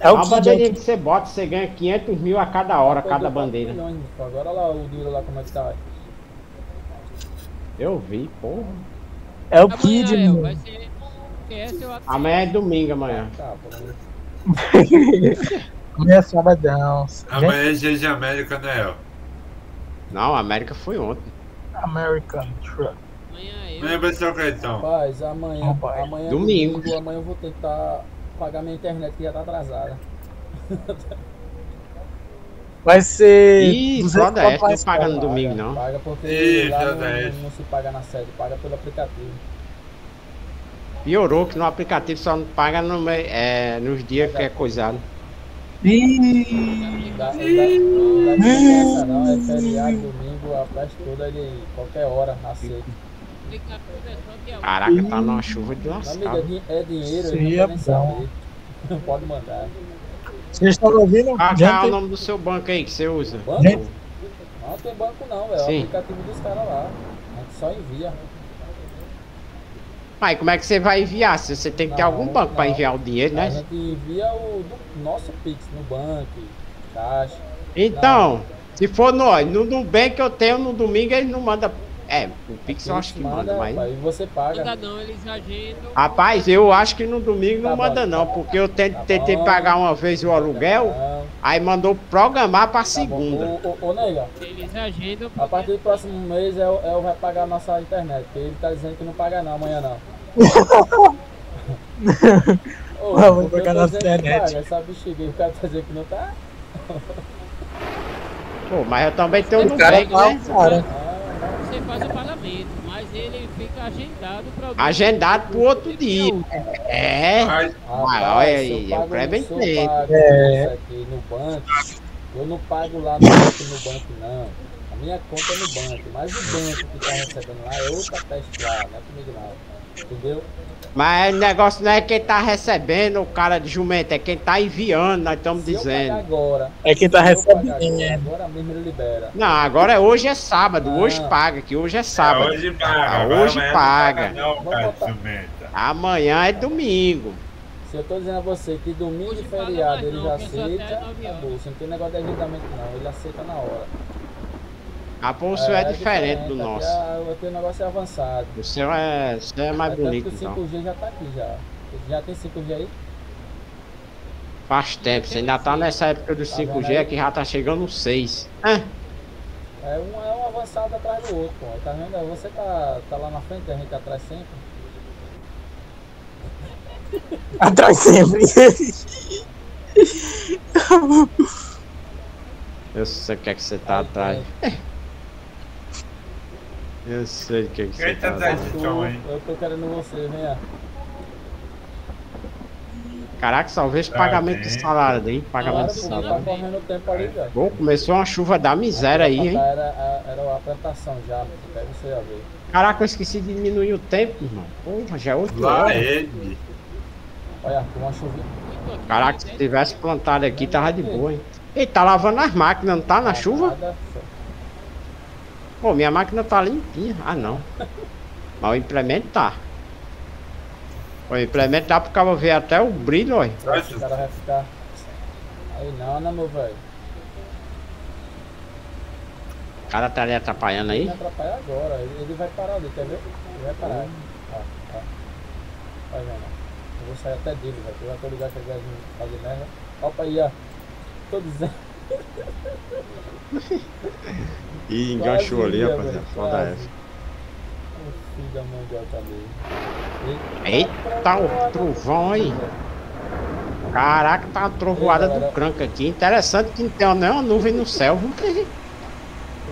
É o bandeirinha que você bota, você ganha 500 mil a cada hora, cada bandeira. milhões. Agora lá o dinheiro lá como é que tá. Eu vi, porra. É o Amanhã, Kid, mano. ser ATC. Amanhã é domingo, amanhã. Tá, pô. Amanhã é sabadão. Amanhã é dia de América, né, El? Não, a América foi ontem. American Truck. Amanhã eu. Amanhã vai ser o que então? Rapaz, amanhã, Rapaz. amanhã é Domingo. domingo, amanhã eu vou tentar pagar minha internet que já tá atrasada. Vai ser. Ih, 200 foda essa, conto não paga no domingo, não. Paga porque Ih, lá não, não se paga na sede, paga pelo aplicativo. Piorou que no aplicativo só não paga no, é, nos dias que é coisado. Ih, Dá, dá, não dá diferença não, é feriado, domingo, a festa toda ele qualquer hora é só dia um. Caraca, tá numa chuva de é, lascar. di- é dinheiro, ele não é bom. saber. Pode mandar. vocês estão ouvindo? Ah, qual é o nome do seu banco aí que você usa? Banco? Gente. Não tem banco não. É o Sim. aplicativo dos caras lá. A gente só envia. Pai, como é que você vai enviar? Se Você tem que ter Não, algum banco pra não. enviar o dinheiro, A né? gente envia o do nosso Pix no banco, caixa. Então, se for no, no Nubank eu tenho no domingo, eles não mandam. É, o Pix eu acho que manda, mas. Aí você paga. Manda não, eles agendam. Rapaz, eu acho que no domingo não Tá bom, manda tá não, bom. porque eu tento- Tá tentei bom. pagar uma vez o aluguel, Não, aí mandou programar pra tá bom. segunda. Ô, ô, ô, nega, Eles agendam. a partir do próximo mês é o, é o vai pagar a nossa internet, porque ele tá dizendo que não paga não, amanhã não. Ô, Vamos eu pagar nossa internet. Paga, essa bexiga, aí, o cara tá dizendo que não tá. Pô, mas eu também tenho no o cara tá, né? cara. Você faz o pagamento, mas ele fica agendado para Agendado pro outro dia. É. Mas, Rapaz, olha aí, eu é feito. pago É. isso aqui no banco, eu não pago lá no banco, no banco não. A minha conta é no banco, mas o banco que tá recebendo lá é outra teste lá, não é comigo não. Entendeu? Mas o negócio não é quem tá recebendo o cara de jumento, é quem tá enviando, nós estamos dizendo. agora, É quem tá recebendo. agora, agora mesmo ele libera. Não, agora hoje é sábado, hoje Ah. paga, que hoje é ah, sábado. hoje paga. Ah, hoje amanhã paga. Não, paga não cara. Amanhã é domingo. Se eu tô dizendo a você que domingo Hoje e feriado ele não, já aceita, acabou. Não tem negócio de agendamento não, ele aceita na hora. A o seu é, diferente do aqui nosso. Aqui o negócio é avançado. O seu é, o seu é mais É bonito, o então. 5G já tá aqui já. Já tem 5G aí? Faz tempo, você ainda tá nessa época do 5G, aqui já tá chegando no 6. É, É um, é um avançado atrás do outro, pô. Tá vendo? Você tá, tá lá na frente, a gente atrás sempre. Atrás sempre. eu sei o que é que você tá Aí atrás. tem- Eu sei o que é que você tá tá hein? Eu tô querendo você, venha. Caraca, só vejo Ah, pagamento de salário aí, pagamento Claro, de salário. tá correndo o tempo ali, velho. Pô, começou uma chuva da miséria aí, hein? Era, a- era a apresentação já. Caraca, eu esqueci de diminuir o tempo, irmão. Porra, já é 8 Lá horas. ele. Olha, com uma aqui, Caraca, né? se tivesse plantado aqui, tava de boa, hein? Ele tá lavando as máquinas, não tá na chuva? Pô, minha máquina tá limpinha. Ah, não. Mas o implemento tá. O implemento dá pro cabo ver até o brilho, olha. Esse cara vai ficar. Aí não, né, meu velho? O cara tá ali atrapalhando Ele aí. vai atrapalhar agora. Ele, ele vai parar ali, quer ver? Ele vai parar. Ó, ó. Vai vendo. Eu vou sair até dele, velho. Eu já tô ligado que ele vai vir fazer merda. Opa aí, ó. Tô dizendo. Ih, enganchou ali, rapaziada. Foda essa. O filho da mandioca dele. Eita, o trovão aí. Caraca, tá uma trovoada do cranco aqui. Interessante que não tem nenhuma nuvem no céu. viu?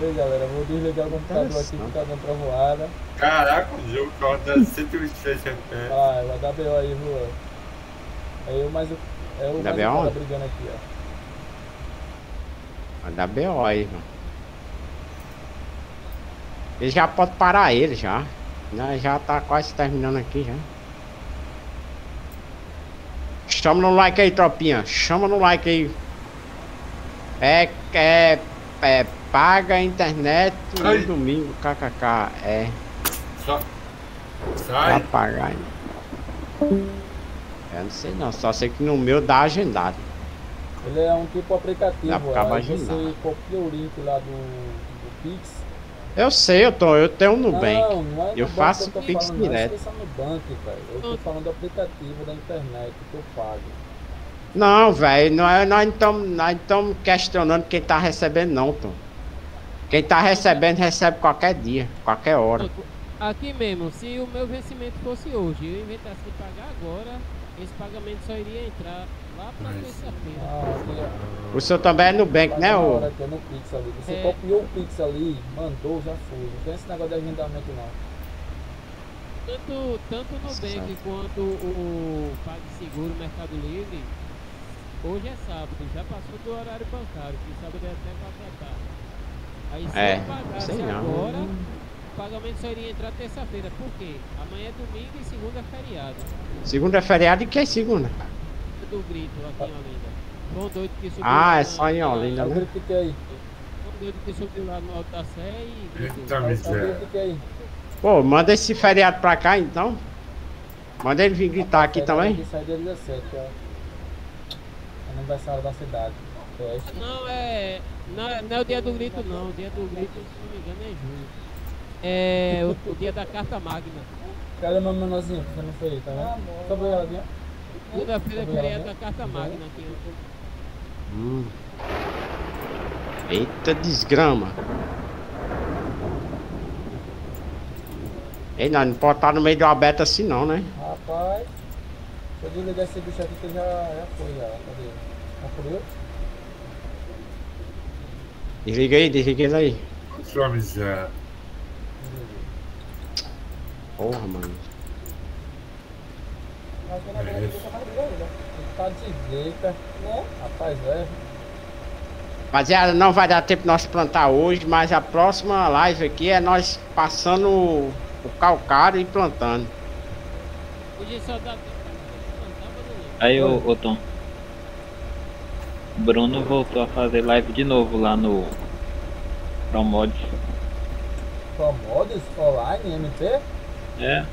Ei galera, vou desligar o computador aqui que tá dando trovoada. Caraca, o jogo corta 123 FPS. Vai, vai dar BO aí, viu? É eu mais o. É o Dá mais o brigando aqui, ó. Vai dar BO aí, mano. Ele já pode parar ele já. Né, Já tá quase terminando aqui já. Chama no like aí, tropinha. Chama no like aí. É, é, é paga a internet no Ai. domingo, kkk. É, Só. vai Sai. pagar ainda. Eu não sei não, só sei que no meu dá agendado. Ele é um tipo aplicativo, Dá pra acabar aí você agendado. copia o link lá do, do Pix. Eu sei, eu tô, eu tenho um Nubank. Não, não é Eu no faço eu tô Pix falando, não direto. no banco, velho. Eu tô falando do aplicativo da internet que eu pago. Não, velho, não é- nós não estamos não questionando quem tá recebendo não, Tom. Quem tá recebendo recebe qualquer dia, qualquer hora. Aqui mesmo, se o meu vencimento fosse hoje e eu inventasse de pagar agora, esse pagamento só iria entrar lá pra terça-feira. Ah, aqui, ó. O seu também é Nubank, né, hora que é no Pix ali. Você É. copiou o Pix ali, mandou, já foi. Não tem esse negócio de agendamento não. Tanto, tanto no Nossa, Nubank quanto o PagSeguro Mercado Livre, hoje é sábado, já passou do horário bancário, que sábado é até 4 da tarde. Aí se É, eu pagasse sei não. agora, o pagamento só iria entrar terça-feira. Por quê? Amanhã é domingo e segunda é feriado. Segunda é feriado e que é segunda? Do grito aqui em Olinda. Foi um doido que subiu Ah, lá é só em Olinda, É o né? aí. Foi um doido que subiu lá no alto da Sé e. Eita, É miséria. aí. Pô, manda esse feriado pra cá então. Manda ele vir gritar aqui também. sai dia 17, ó. Aniversário da cidade. Não, é. Não, é- não é o dia do grito, não. O dia do grito, se não me engano, é julho. É o, o dia da carta magna. Cadê meu menorzinho que você não fez, tá vendo? Veio ela aqui, Segunda-feira é feriado né? da carta magna aqui. ó. Hum. Eita desgrama. Ei, nós não pode estar no meio do aberto assim não, né? Rapaz, se eu desligar esse bicho aqui que já, já foi já. Cadê? Já furiu? Desliga aí, desliga ele aí. Sua miséria. Porra, mano. Mas na verdade ele tá mais de jeita, né? Rapaz, é. Rapaziada, não vai dar tempo nós plantar hoje, mas a próxima live aqui é nós passando o o calcário e plantando. Hoje só dá tempo pra plantar. Aí, ô, ô Tom. Bruno voltou a fazer live de novo lá no Promods. Promodes online, MP? É.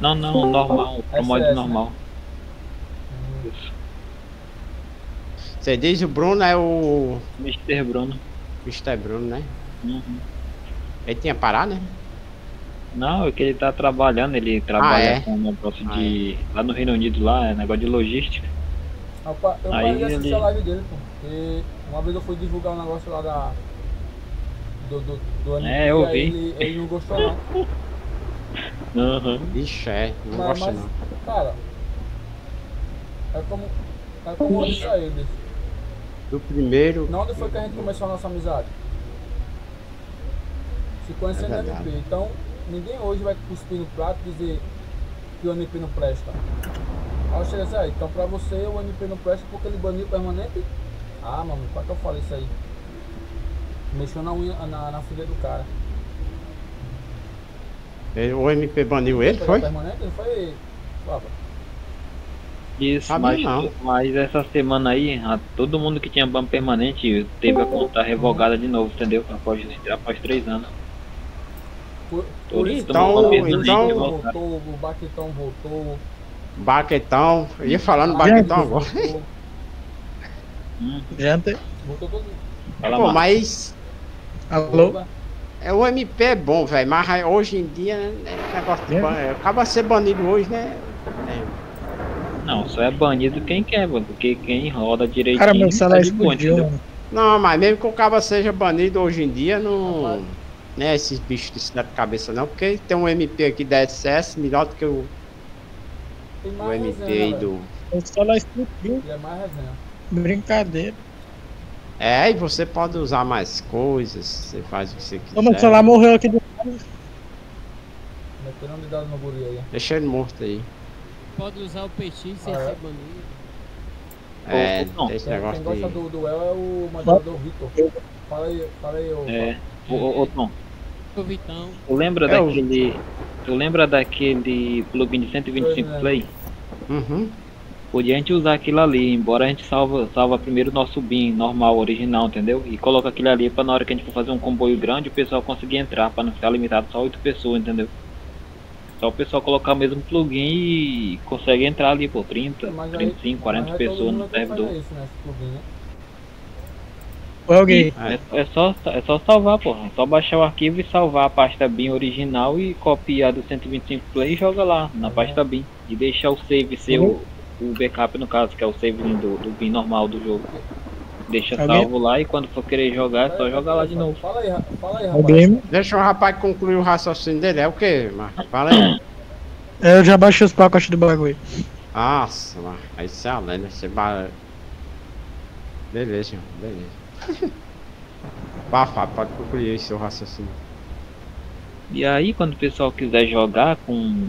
Não, não, normal. Promods SS, normal. Você diz o Bruno é o Mr. Bruno. Mr. Bruno, né? Uhum. Ele tinha parado, né? Não, é que ele tá trabalhando, ele trabalha é? com um negócio Ah, de. Lá no Reino Unido, lá, é negócio de logística. Rapaz, eu Aí parei de assistir ele- a live dele, pô. Porque uma vez eu fui divulgar um negócio lá da. Do, do, do MP, É, eu vi. Ele, ele não gostou não. Uhum. Ixi, é, não mas, gosto mas, não. cara. É como. É como eu disse a eles. Do primeiro. Na onde foi que a gente começou a nossa amizade? Se conhecendo É. MP. Então, ninguém hoje vai cuspir no prato e dizer que o MP não presta. Aí eu chego assim, ah, então pra você o MP não presta porque ele baniu permanente? Ah, mano, qual que eu falei isso aí? Mexeu na unha, na, na filha do cara. Ele- O MP baniu ele, foi? Permanente? Ele foi. Isso, Sabia mas, não. mas essa semana aí, a- todo mundo que tinha ban permanente teve a conta revogada de novo, entendeu? Após, após três anos. Por, por isso Então- então- Baquetão voltou, o Baquetão voltou. Baquetão. Eu ia falar no Baquetão agora. voltou, Hum, Janta. Voltou todo fala Pô, mais. mas Alô? mundo. É, o MP é bom, velho. Mas hoje em dia, né, é negócio de É. ban... é, acaba ser banido hoje, né? Não, só é banido quem quer, mano, porque quem roda direitinho Cara, meu tá celular boa, explodiu. Não, mas mesmo que o cabo seja banido hoje em dia, não. Né, esses bichos de cidade de cabeça não, porque tem um MP aqui da SS melhor do que o, Tem o MP resenha, aí do. O celular explodiu. É mais resenha. Brincadeira. É, e você pode usar mais coisas, você faz o que você quiser. Ô, meu celular morreu aqui do aí. Deixa ele morto aí. Pode usar o PX sem Ah, é? ser banido. É, não. Quem, negócio quem gosta do duel é o moderador Vitor. Fala aí, fala aí, ô. É. Ô, ô, ô, Tom, O Vitão. tu lembra É, o- daquele. Tu lembra daquele plugin de 125 Pois é. play? Uhum. Podia a gente usar aquilo ali, embora a gente salva, salva primeiro o nosso BIM normal, original, entendeu? E coloca aquilo ali pra na hora que a gente for fazer um comboio grande o pessoal conseguir entrar, pra não ficar limitado só 8 pessoas, entendeu? Só o pessoal colocar o mesmo plugin e consegue entrar ali, pô, 30, Mas aí- 35, 40 mas aí todo pessoas mundo no servidor. Isso, né, plugin, né? Alguém. É, é só, é só salvar, pô. É só baixar o arquivo e salvar a pasta BIM original e copiar do 125 play e joga lá na pasta BIM. E deixar o save ser o, o backup no caso, que é o save do, do BIM normal do jogo. Deixa Alguém? salvo lá e quando for querer jogar é só jogar lá de novo. Fala aí, fala aí, rapaz. Alguém. Deixa o rapaz concluir o raciocínio dele. É o quê, Marcos? Fala aí. É, Eu já baixei os pacotes do bagulho. Nossa, Marcos. Aí isso é a lenda. Você ba... Beleza, irmão, beleza. Vá, pode concluir aí seu raciocínio. E aí quando o pessoal quiser jogar com,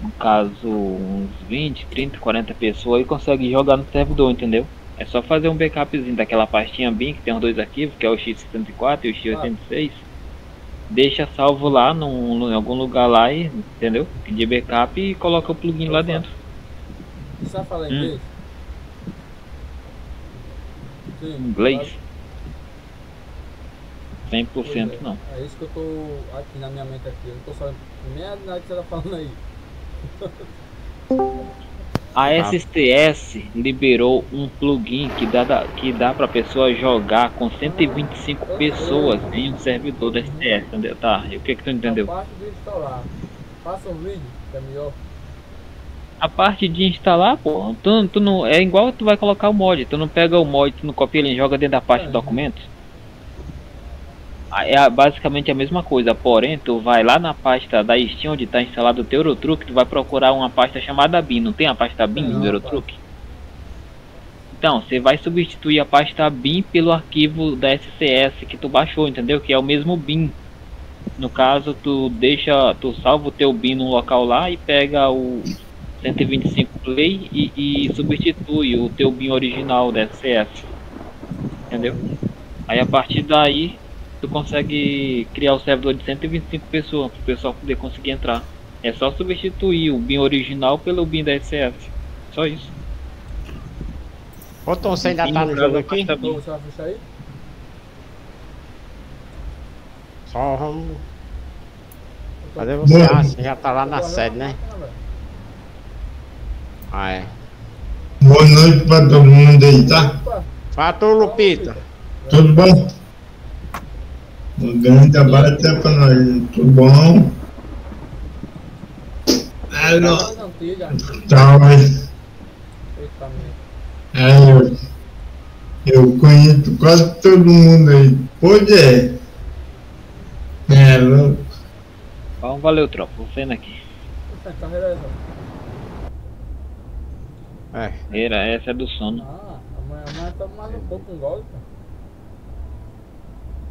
no caso, uns 20, 30, 40 pessoas, aí consegue jogar no servidor, entendeu? É só fazer um backupzinho daquela pastinha BIM que tem os dois arquivos, que é o X74 e o X86. Deixa salvo lá num, em algum lugar lá, e, entendeu? De backup e coloca o plugin lá dentro. Você sabe falar Hum. inglês? Sim, Inglês? Pois 100% é. não. É isso que eu tô aqui na minha mente aqui. Eu não tô sabendo meia nada que você tá falando aí. A SCS liberou um plugin que dá, que dá pra pessoa jogar com 125 pessoas em um servidor da SCS, entendeu? Tá, e o que que tu entendeu? A parte de instalar. Faça um vídeo, que é melhor. A parte de instalar, pô, tu, tu não, é igual tu vai colocar o mod, tu não pega o mod, tu não copia ele e joga dentro da pasta de documentos. É basicamente a mesma coisa, porém tu vai lá na pasta da Steam onde está instalado o teu Eurotruck, tu vai procurar uma pasta chamada bin, não tem a pasta bin Não, do Eurotruck? Então, você vai substituir a pasta bin pelo arquivo da SCS que tu baixou, entendeu? Que é o mesmo bin. No caso, tu deixa, tu salva o teu bin num local lá e pega o 125 play e, e substitui o teu bin original da SCS. Entendeu? Aí a partir daí tu consegue criar o servidor de 125 pessoas para o pessoal poder conseguir entrar. É só substituir o bin original pelo bin da SCS. Só isso. Ô Tom, você ainda tá no jogo aqui? Aí? Só vamos. Cadê você? Ah, você já tá lá na sede, né? Ah, é. Boa noite para todo mundo aí, tá? Tu, Lupita. Tudo bom? Um grande abraço é para nós. Tudo bom? É, não. Tá, mas Eita, minha. é, eu, eu conheço quase todo mundo aí. Pois é. É, louco. Então valeu, tropa. Vou saindo aqui. Puxa, carreira é essa? Era, essa é do sono. Ah, amanhã, amanhã tamo mais um pouco com gole,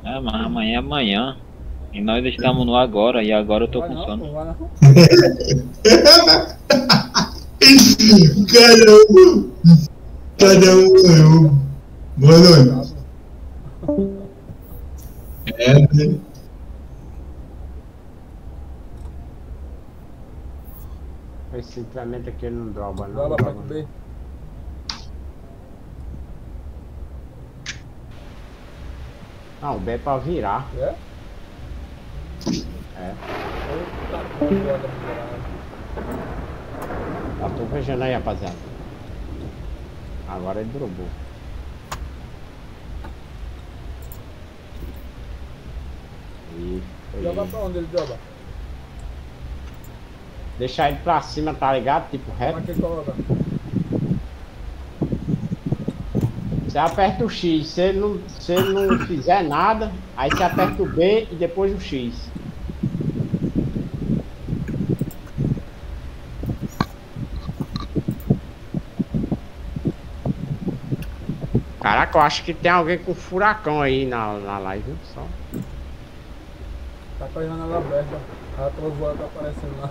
Ah, mas amanhã é amanhã. E nós estamos no agora, e agora eu tô Vai com não, sono. não vai não. Caramba! Cada um ganhou. Boa noite. É, né? Esse implemento aqui não droba, não. Droga pra droba. comer. Não, o B é pra virar. É? É. Miserável. Já tô vejando aí, rapaziada. Agora ele drobou. Isso aí. Joga pra onde ele joga? Deixar ele pra cima, tá ligado? Tipo Como é reto. que coloca? Você aperta o X. Se ele não, se ele não fizer nada, aí você aperta o B e depois o X. Caraca, eu acho que tem alguém com furacão aí na, na live? Só. Tá com a janela aberta. A trovoada tá aparecendo lá.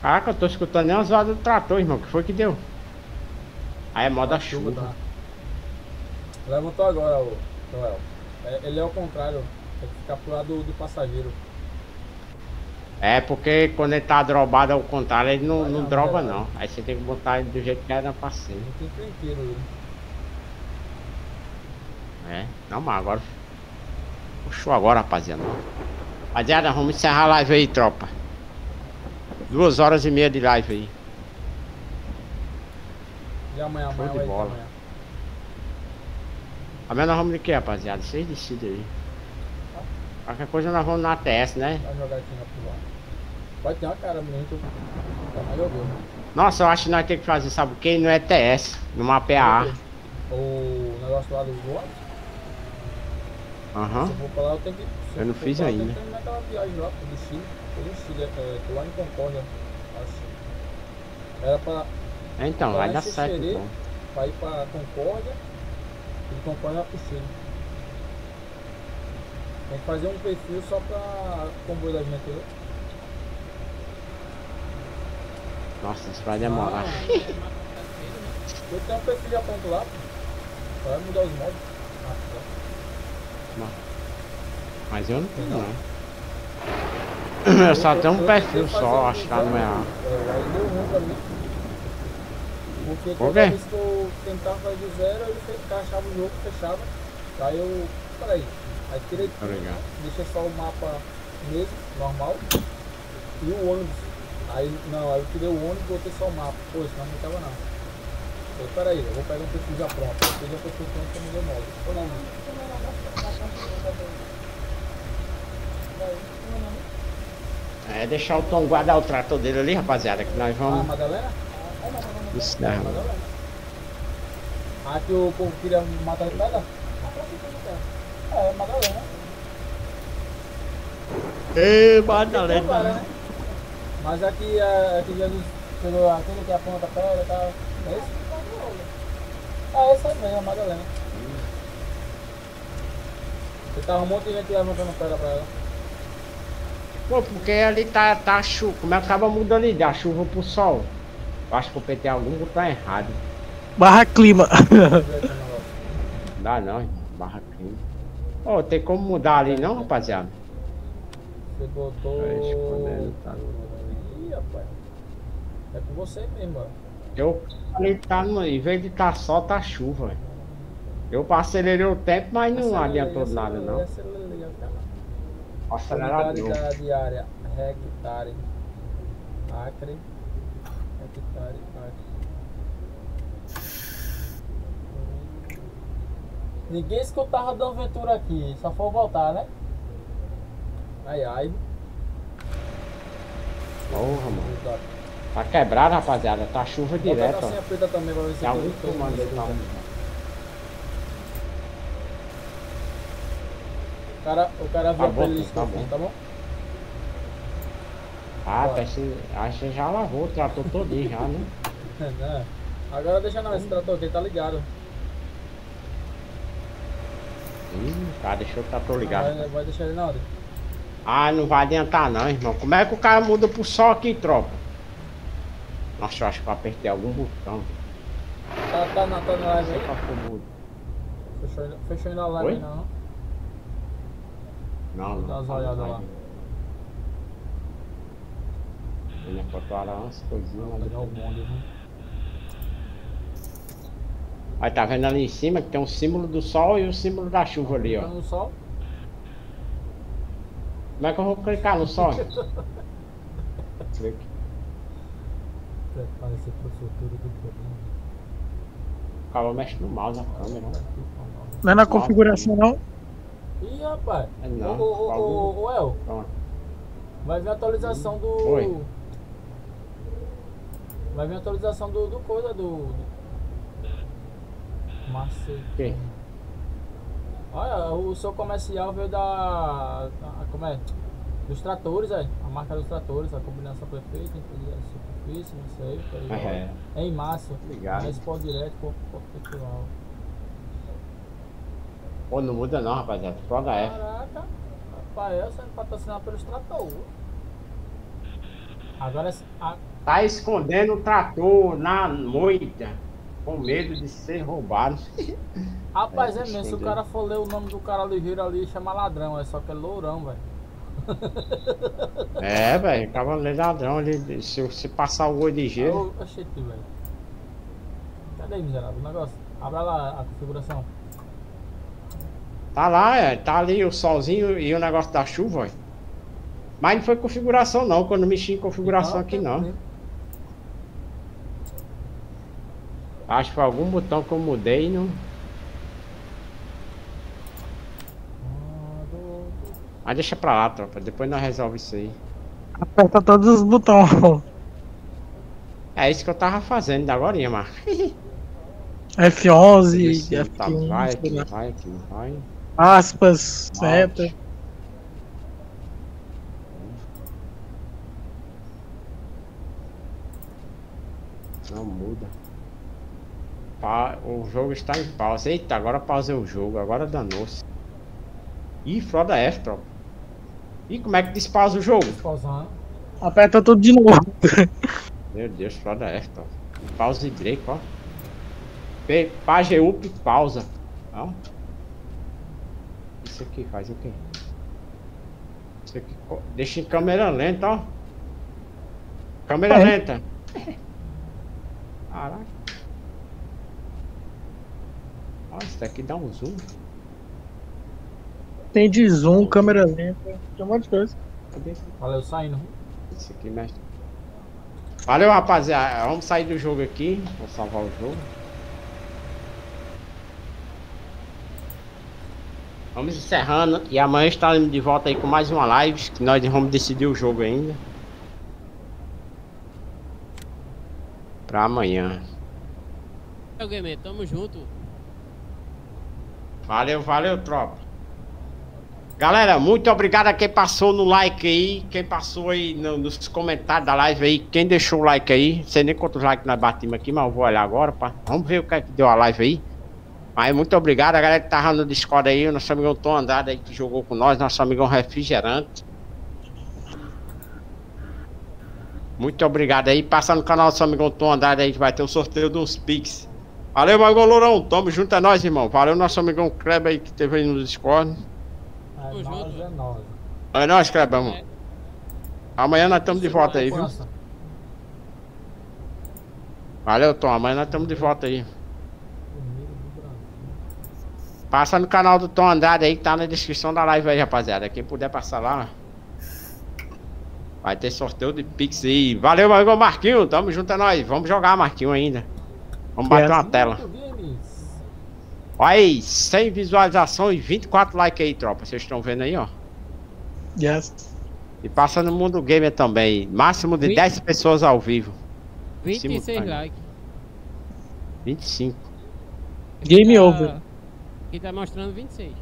Caraca, eu tô escutando nem as vozes do trator, irmão. O que foi que deu? Aí é moda chuva chuva. tá. Levantou agora, o Joel. É, ele é o contrário. Tem que ficar pro lado do, do passageiro. É porque quando ele tá drobado ao contrário, ele não, Vai não não, droba não. Aí você tem que botar ele do jeito que era pra. Não tem tranquilo ele. É, não, mas agora. Puxou agora, rapaziada. Rapaziada, vamos encerrar a live aí, tropa. Duas horas e meia de live aí. E amanhã, Show amanhã de vai ter bola. amanhã. Amanhã nós vamos de quê, rapaziada? Vocês decidem aí. Qualquer coisa nós vamos na ATS, né? Vai jogar aqui lado. Vai ter uma cara muito. Tá mais jogou. Nossa, eu acho que nós temos que fazer, sabe o que? No ETS, numa PA. O negócio lá do voto. Aham. Se eu for pra lá, eu tenho que. Eu não fiz ainda. Eu tenho que terminar aquela viagem lá Chile. Chile, é, lá em Concórdia. Acho. Era pra. Então, pra vai dar certo então. Pra ir pra Concórdia. E de Concórdia pro Chile. Tem que fazer um perfil só pra comboio da gente, entendeu? Nossa, isso vai demorar. Eu tenho um perfil já pronto lá. Vai mudar os modos. Ah, tá. Mas eu não tenho não. Eu só tenho um perfil só, acho que lá no meu. É, aí. Porque Por toda quê? vez que eu tentava fazer do zero, ele fe- encaixava o jogo, fechava. Aí eu. Peraí. Aí tirei Tá tudo, ligado. deixei só o mapa mesmo, normal. E o ônibus. Aí não, aí eu tirei o ônibus e botei só o mapa. Pô, senão não tava não. Eu, peraí, eu vou pegar um perfil já pronto. Eu fiz a perfil pronto pra me deu modo. Ou não, não. É deixar o Tom guardar o trator dele ali, rapaziada, que nós Ah, vamos. Madalena? Isso daí, mano. Madalena. Ah, que o povo queria matar ele pedra? É, Madalena. Ei, Tem várias, né? Mas aqui, é, aqui Jesus pegou aquele que aponta a pedra e tal. É esse? Ah, esse aí mesmo, a Madalena. Você tava um monte de gente levantando pedra pra ela. Pô, porque ali tá, tá chuva. Como é que acaba mudando de da chuva pro sol? Eu acho que eu apertei algum botão errado. Barra clima. Não dá não, irmão. barra clima. Ô, tem como mudar ali não, rapaziada? Você botou. Vai escondendo, tá. Ih, rapaz. É com você mesmo, ó. Eu ali tá no. Em vez de tá sol, tá chuva. velho. Eu acelerei o tempo, mas não Acelerei, adiantou nada não. acelerei, acelerei. Acelerador. Unidade da diária, hectare. Acre. Hectare, acre. Ninguém escutava da aventura aqui, só for voltar, né? Ai ai. Porra, mano. Tá quebrado, rapaziada. Tá chuva direto, calcinha ó. preta também pra ver se todo- todo comando aí tá escuta. O cara, o cara viu Tá bom, playlist tá bom. tá bom? Ah, tá esse, acho que já lavou o trator todinho já, né? Não. Agora deixa não, esse trator aqui tá ligado. Ih, tá, deixou o trator ligado. Vai, vai deixar ele na hora. Ah, não vai adiantar não, irmão. Como é que o cara muda pro sol aqui, tropa? Nossa, eu acho que eu apertei algum botão. Tá, tá, na, tá na live aí? Fechou, fechou ainda a live Oi? não? Não, não. Dá umas tá olhadas não. lá. Ele fotoara umas coisinhas lá Pegar o bonde, viu? Aí tá vendo ali em cima que tem o símbolo do sol e o símbolo da chuva ali, Tá ó. no sol? Como é que eu vou clicar no sol? Clique. Parece professor do programa. O cara mexe no mouse a câmera, ó. Não é na configuração não? Ih, rapaz. É não, ô, bagulho. ô, ô, El, Pronto. vai vir a atualização do. Oi. Vai vir a atualização do, do coisa do. Macete. quê? Olha, o seu comercial veio da. da- Como é? Dos tratores, é. A marca dos tratores, a combinação perfeita, inteligência superfície, não sei, ligado? É. É em massa. Obrigado. Pó direto, pó pó textural. Pô, não muda não, rapaziada. Foda F. Caraca, rapaz, eu sendo patrocinado pelos tratores. Agora, a, Tá escondendo o trator na moita. Com medo de ser roubado. rapaz, É, é, mesmo, se o cara for ler o nome do cara ligeiro ali, chama ladrão, é só que é lourão, velho. É, velho. Cavaleiro ladrão. Ele, se, se passar o olho ligeiro. Ô, Oxente, velho. Cadê miserável? O negócio. Abra lá a configuração. Tá lá, é, tá ali o solzinho e o negócio da chuva, ó. Mas não foi configuração não, quando eu mexi em configuração aqui não. Acho que foi algum botão que eu mudei e não. Mas deixa pra lá, tropa. Depois nós resolve isso aí. Aperta todos os botões. É isso que eu tava fazendo agora, mano. F11, Esse tá, F1, vai aqui, vai aqui, vai. Aspas, seta. Não muda. Pa- O jogo está em pausa. Eita, agora pausei o jogo. Agora danou-se. Ih, Froda F, tropa. Ih, como é que despausa o jogo? Pausando. Aperta tudo de novo. Meu Deus, Froda F, tropa. Pausa e break, ó. P- Page up, pausa. Ó. Isso aqui faz o quê? Isso aqui. Deixa em câmera lenta, ó. Câmera É. lenta. Caraca. Ó, isso daqui dá um zoom. Tem de zoom, câmera lenta, tem um monte de coisa. Cadê? Valeu, saindo. Isso aqui mexe. Valeu, rapaziada. Vamos sair do jogo aqui. Vou salvar o jogo. Vamos encerrando. E amanhã estaremos de volta aí com mais uma live. Que nós vamos decidir o jogo ainda. Pra amanhã. É o Gamer, tamo junto. Valeu, valeu, tropa. Galera, muito obrigado a quem passou no like aí, quem passou aí no- nos comentários da live aí, quem deixou o like aí. Não sei nem quantos likes nós batimos aqui, mas eu vou olhar agora, pá. Vamos ver o que é que deu a live aí. Mas muito obrigado a galera que tava no Discord aí, o nosso amigão Tom Andrade aí que jogou com nós, nosso amigão Refrigerante. Muito obrigado aí. Passa no canal do nosso amigão Tom Andrade aí que vai ter o sorteio dos Pix. Valeu, Magão Lourão. Tamo junto, é nóis, irmão. Valeu, nosso amigão Kleber aí que teve aí no Discord. É Tamo nós, junto. é nós. É nóis, Kleber, irmão. Amanhã nós estamos de volta aí, viu? Valeu, Tom. Amanhã nós estamos de volta aí. Passa no canal do Tom Andrade aí que tá na descrição da live aí, rapaziada. Quem puder passar lá. Vai ter sorteio de Pix aí. Valeu, meu amigo Marquinho. Tamo junto, é nóis. Vamos jogar, Marquinho, ainda. Vamos bater uma tela. Olha aí, 100 visualizações e 24 likes aí, tropa. Vocês estão vendo aí, ó. Yes. E passa no Mundo Gamer também. Máximo de Vinte- 10 pessoas ao vivo. 26 Simultâneo. likes. 25. Game over. Aqui tá mostrando 26.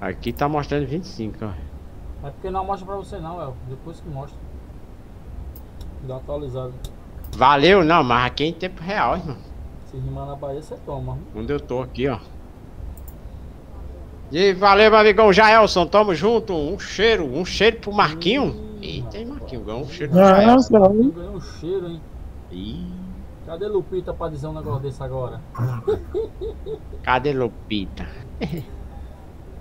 Aqui tá mostrando 25, ó. É porque não mostra pra você não, El. Depois que mostra. Dá uma atualizada. Valeu, não, mas aqui é em tempo real, irmão. Se rimar na Bahia, você toma. Onde eu tô aqui, ó. E valeu, meu amigão Jaelson. Tamo junto. Um cheiro, um cheiro pro Marquinho. Eita, hein, Marquinho. Ganhou um cheiro pro Jaelson. Nossa, Ganhou um cheiro, hein? Ih, Cadê Lupita pra dizer um negócio desse agora? cadê Lupita?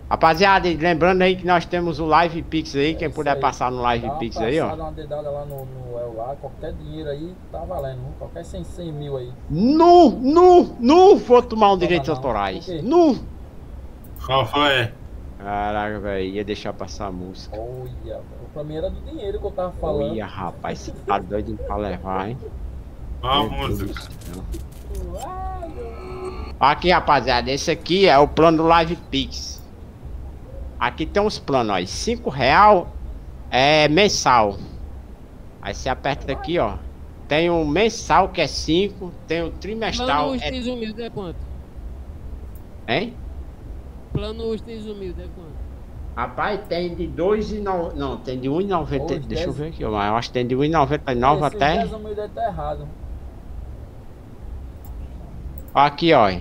Rapaziada, lembrando aí que nós temos o Live Pix aí. Quem isso puder aí. passar no Live Dá uma Pix aí, ó. uma dedada lá no, no El lá, qualquer dinheiro aí tá valendo. Qualquer 100, 100 mil aí. Nu, nu, nu, vou tomar um direitos não. autorais. Nu. Qual foi? Caraca, velho, ia deixar passar a música. Olha, pra mim era do dinheiro que eu tava falando. Olha, rapaz, você tá doido pra levar, hein? A música? Aqui, rapaziada, esse aqui é o plano do Live Pix. Aqui tem uns planos, ó. 5 real é mensal. Aí você aperta aqui, ó. Tem o mensal que é 5, tem o trimestral. Plano É... Ustens Humilde é quanto? Hein? Plano Ustens Humilde é quanto? Rapaz, tem de 2,90. Não, tem de 1,90. Os Deixa eu dez- ver aqui, ó. mas Eu acho que tem de 1,99 Esse até. 10 humilde tá errado. Aqui, ó.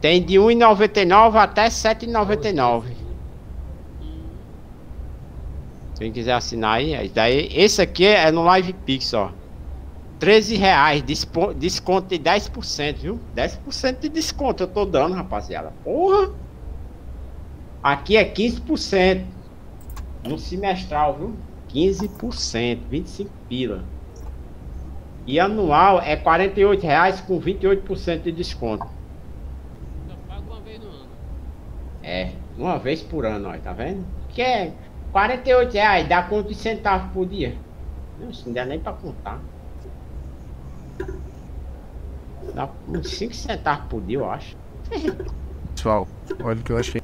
Tem de 1,99 até 7,99. Quem quiser assinar aí, aí daí, esse aqui é no Live Pix, ó. 13 reais, desconto de 10%, viu? 10% de desconto eu tô dando, rapaziada. Porra! Aqui é 15% no semestral, viu? 15%, 25 pila. E anual é 48 reais com 28% de desconto. Só paga uma vez no ano. É, uma vez por ano, ó, tá vendo? Que é 48 reais, dá quantos centavos por dia? Não, isso não dá nem pra contar. Dá uns 5 centavos por dia, eu acho. Pessoal, olha o que eu achei.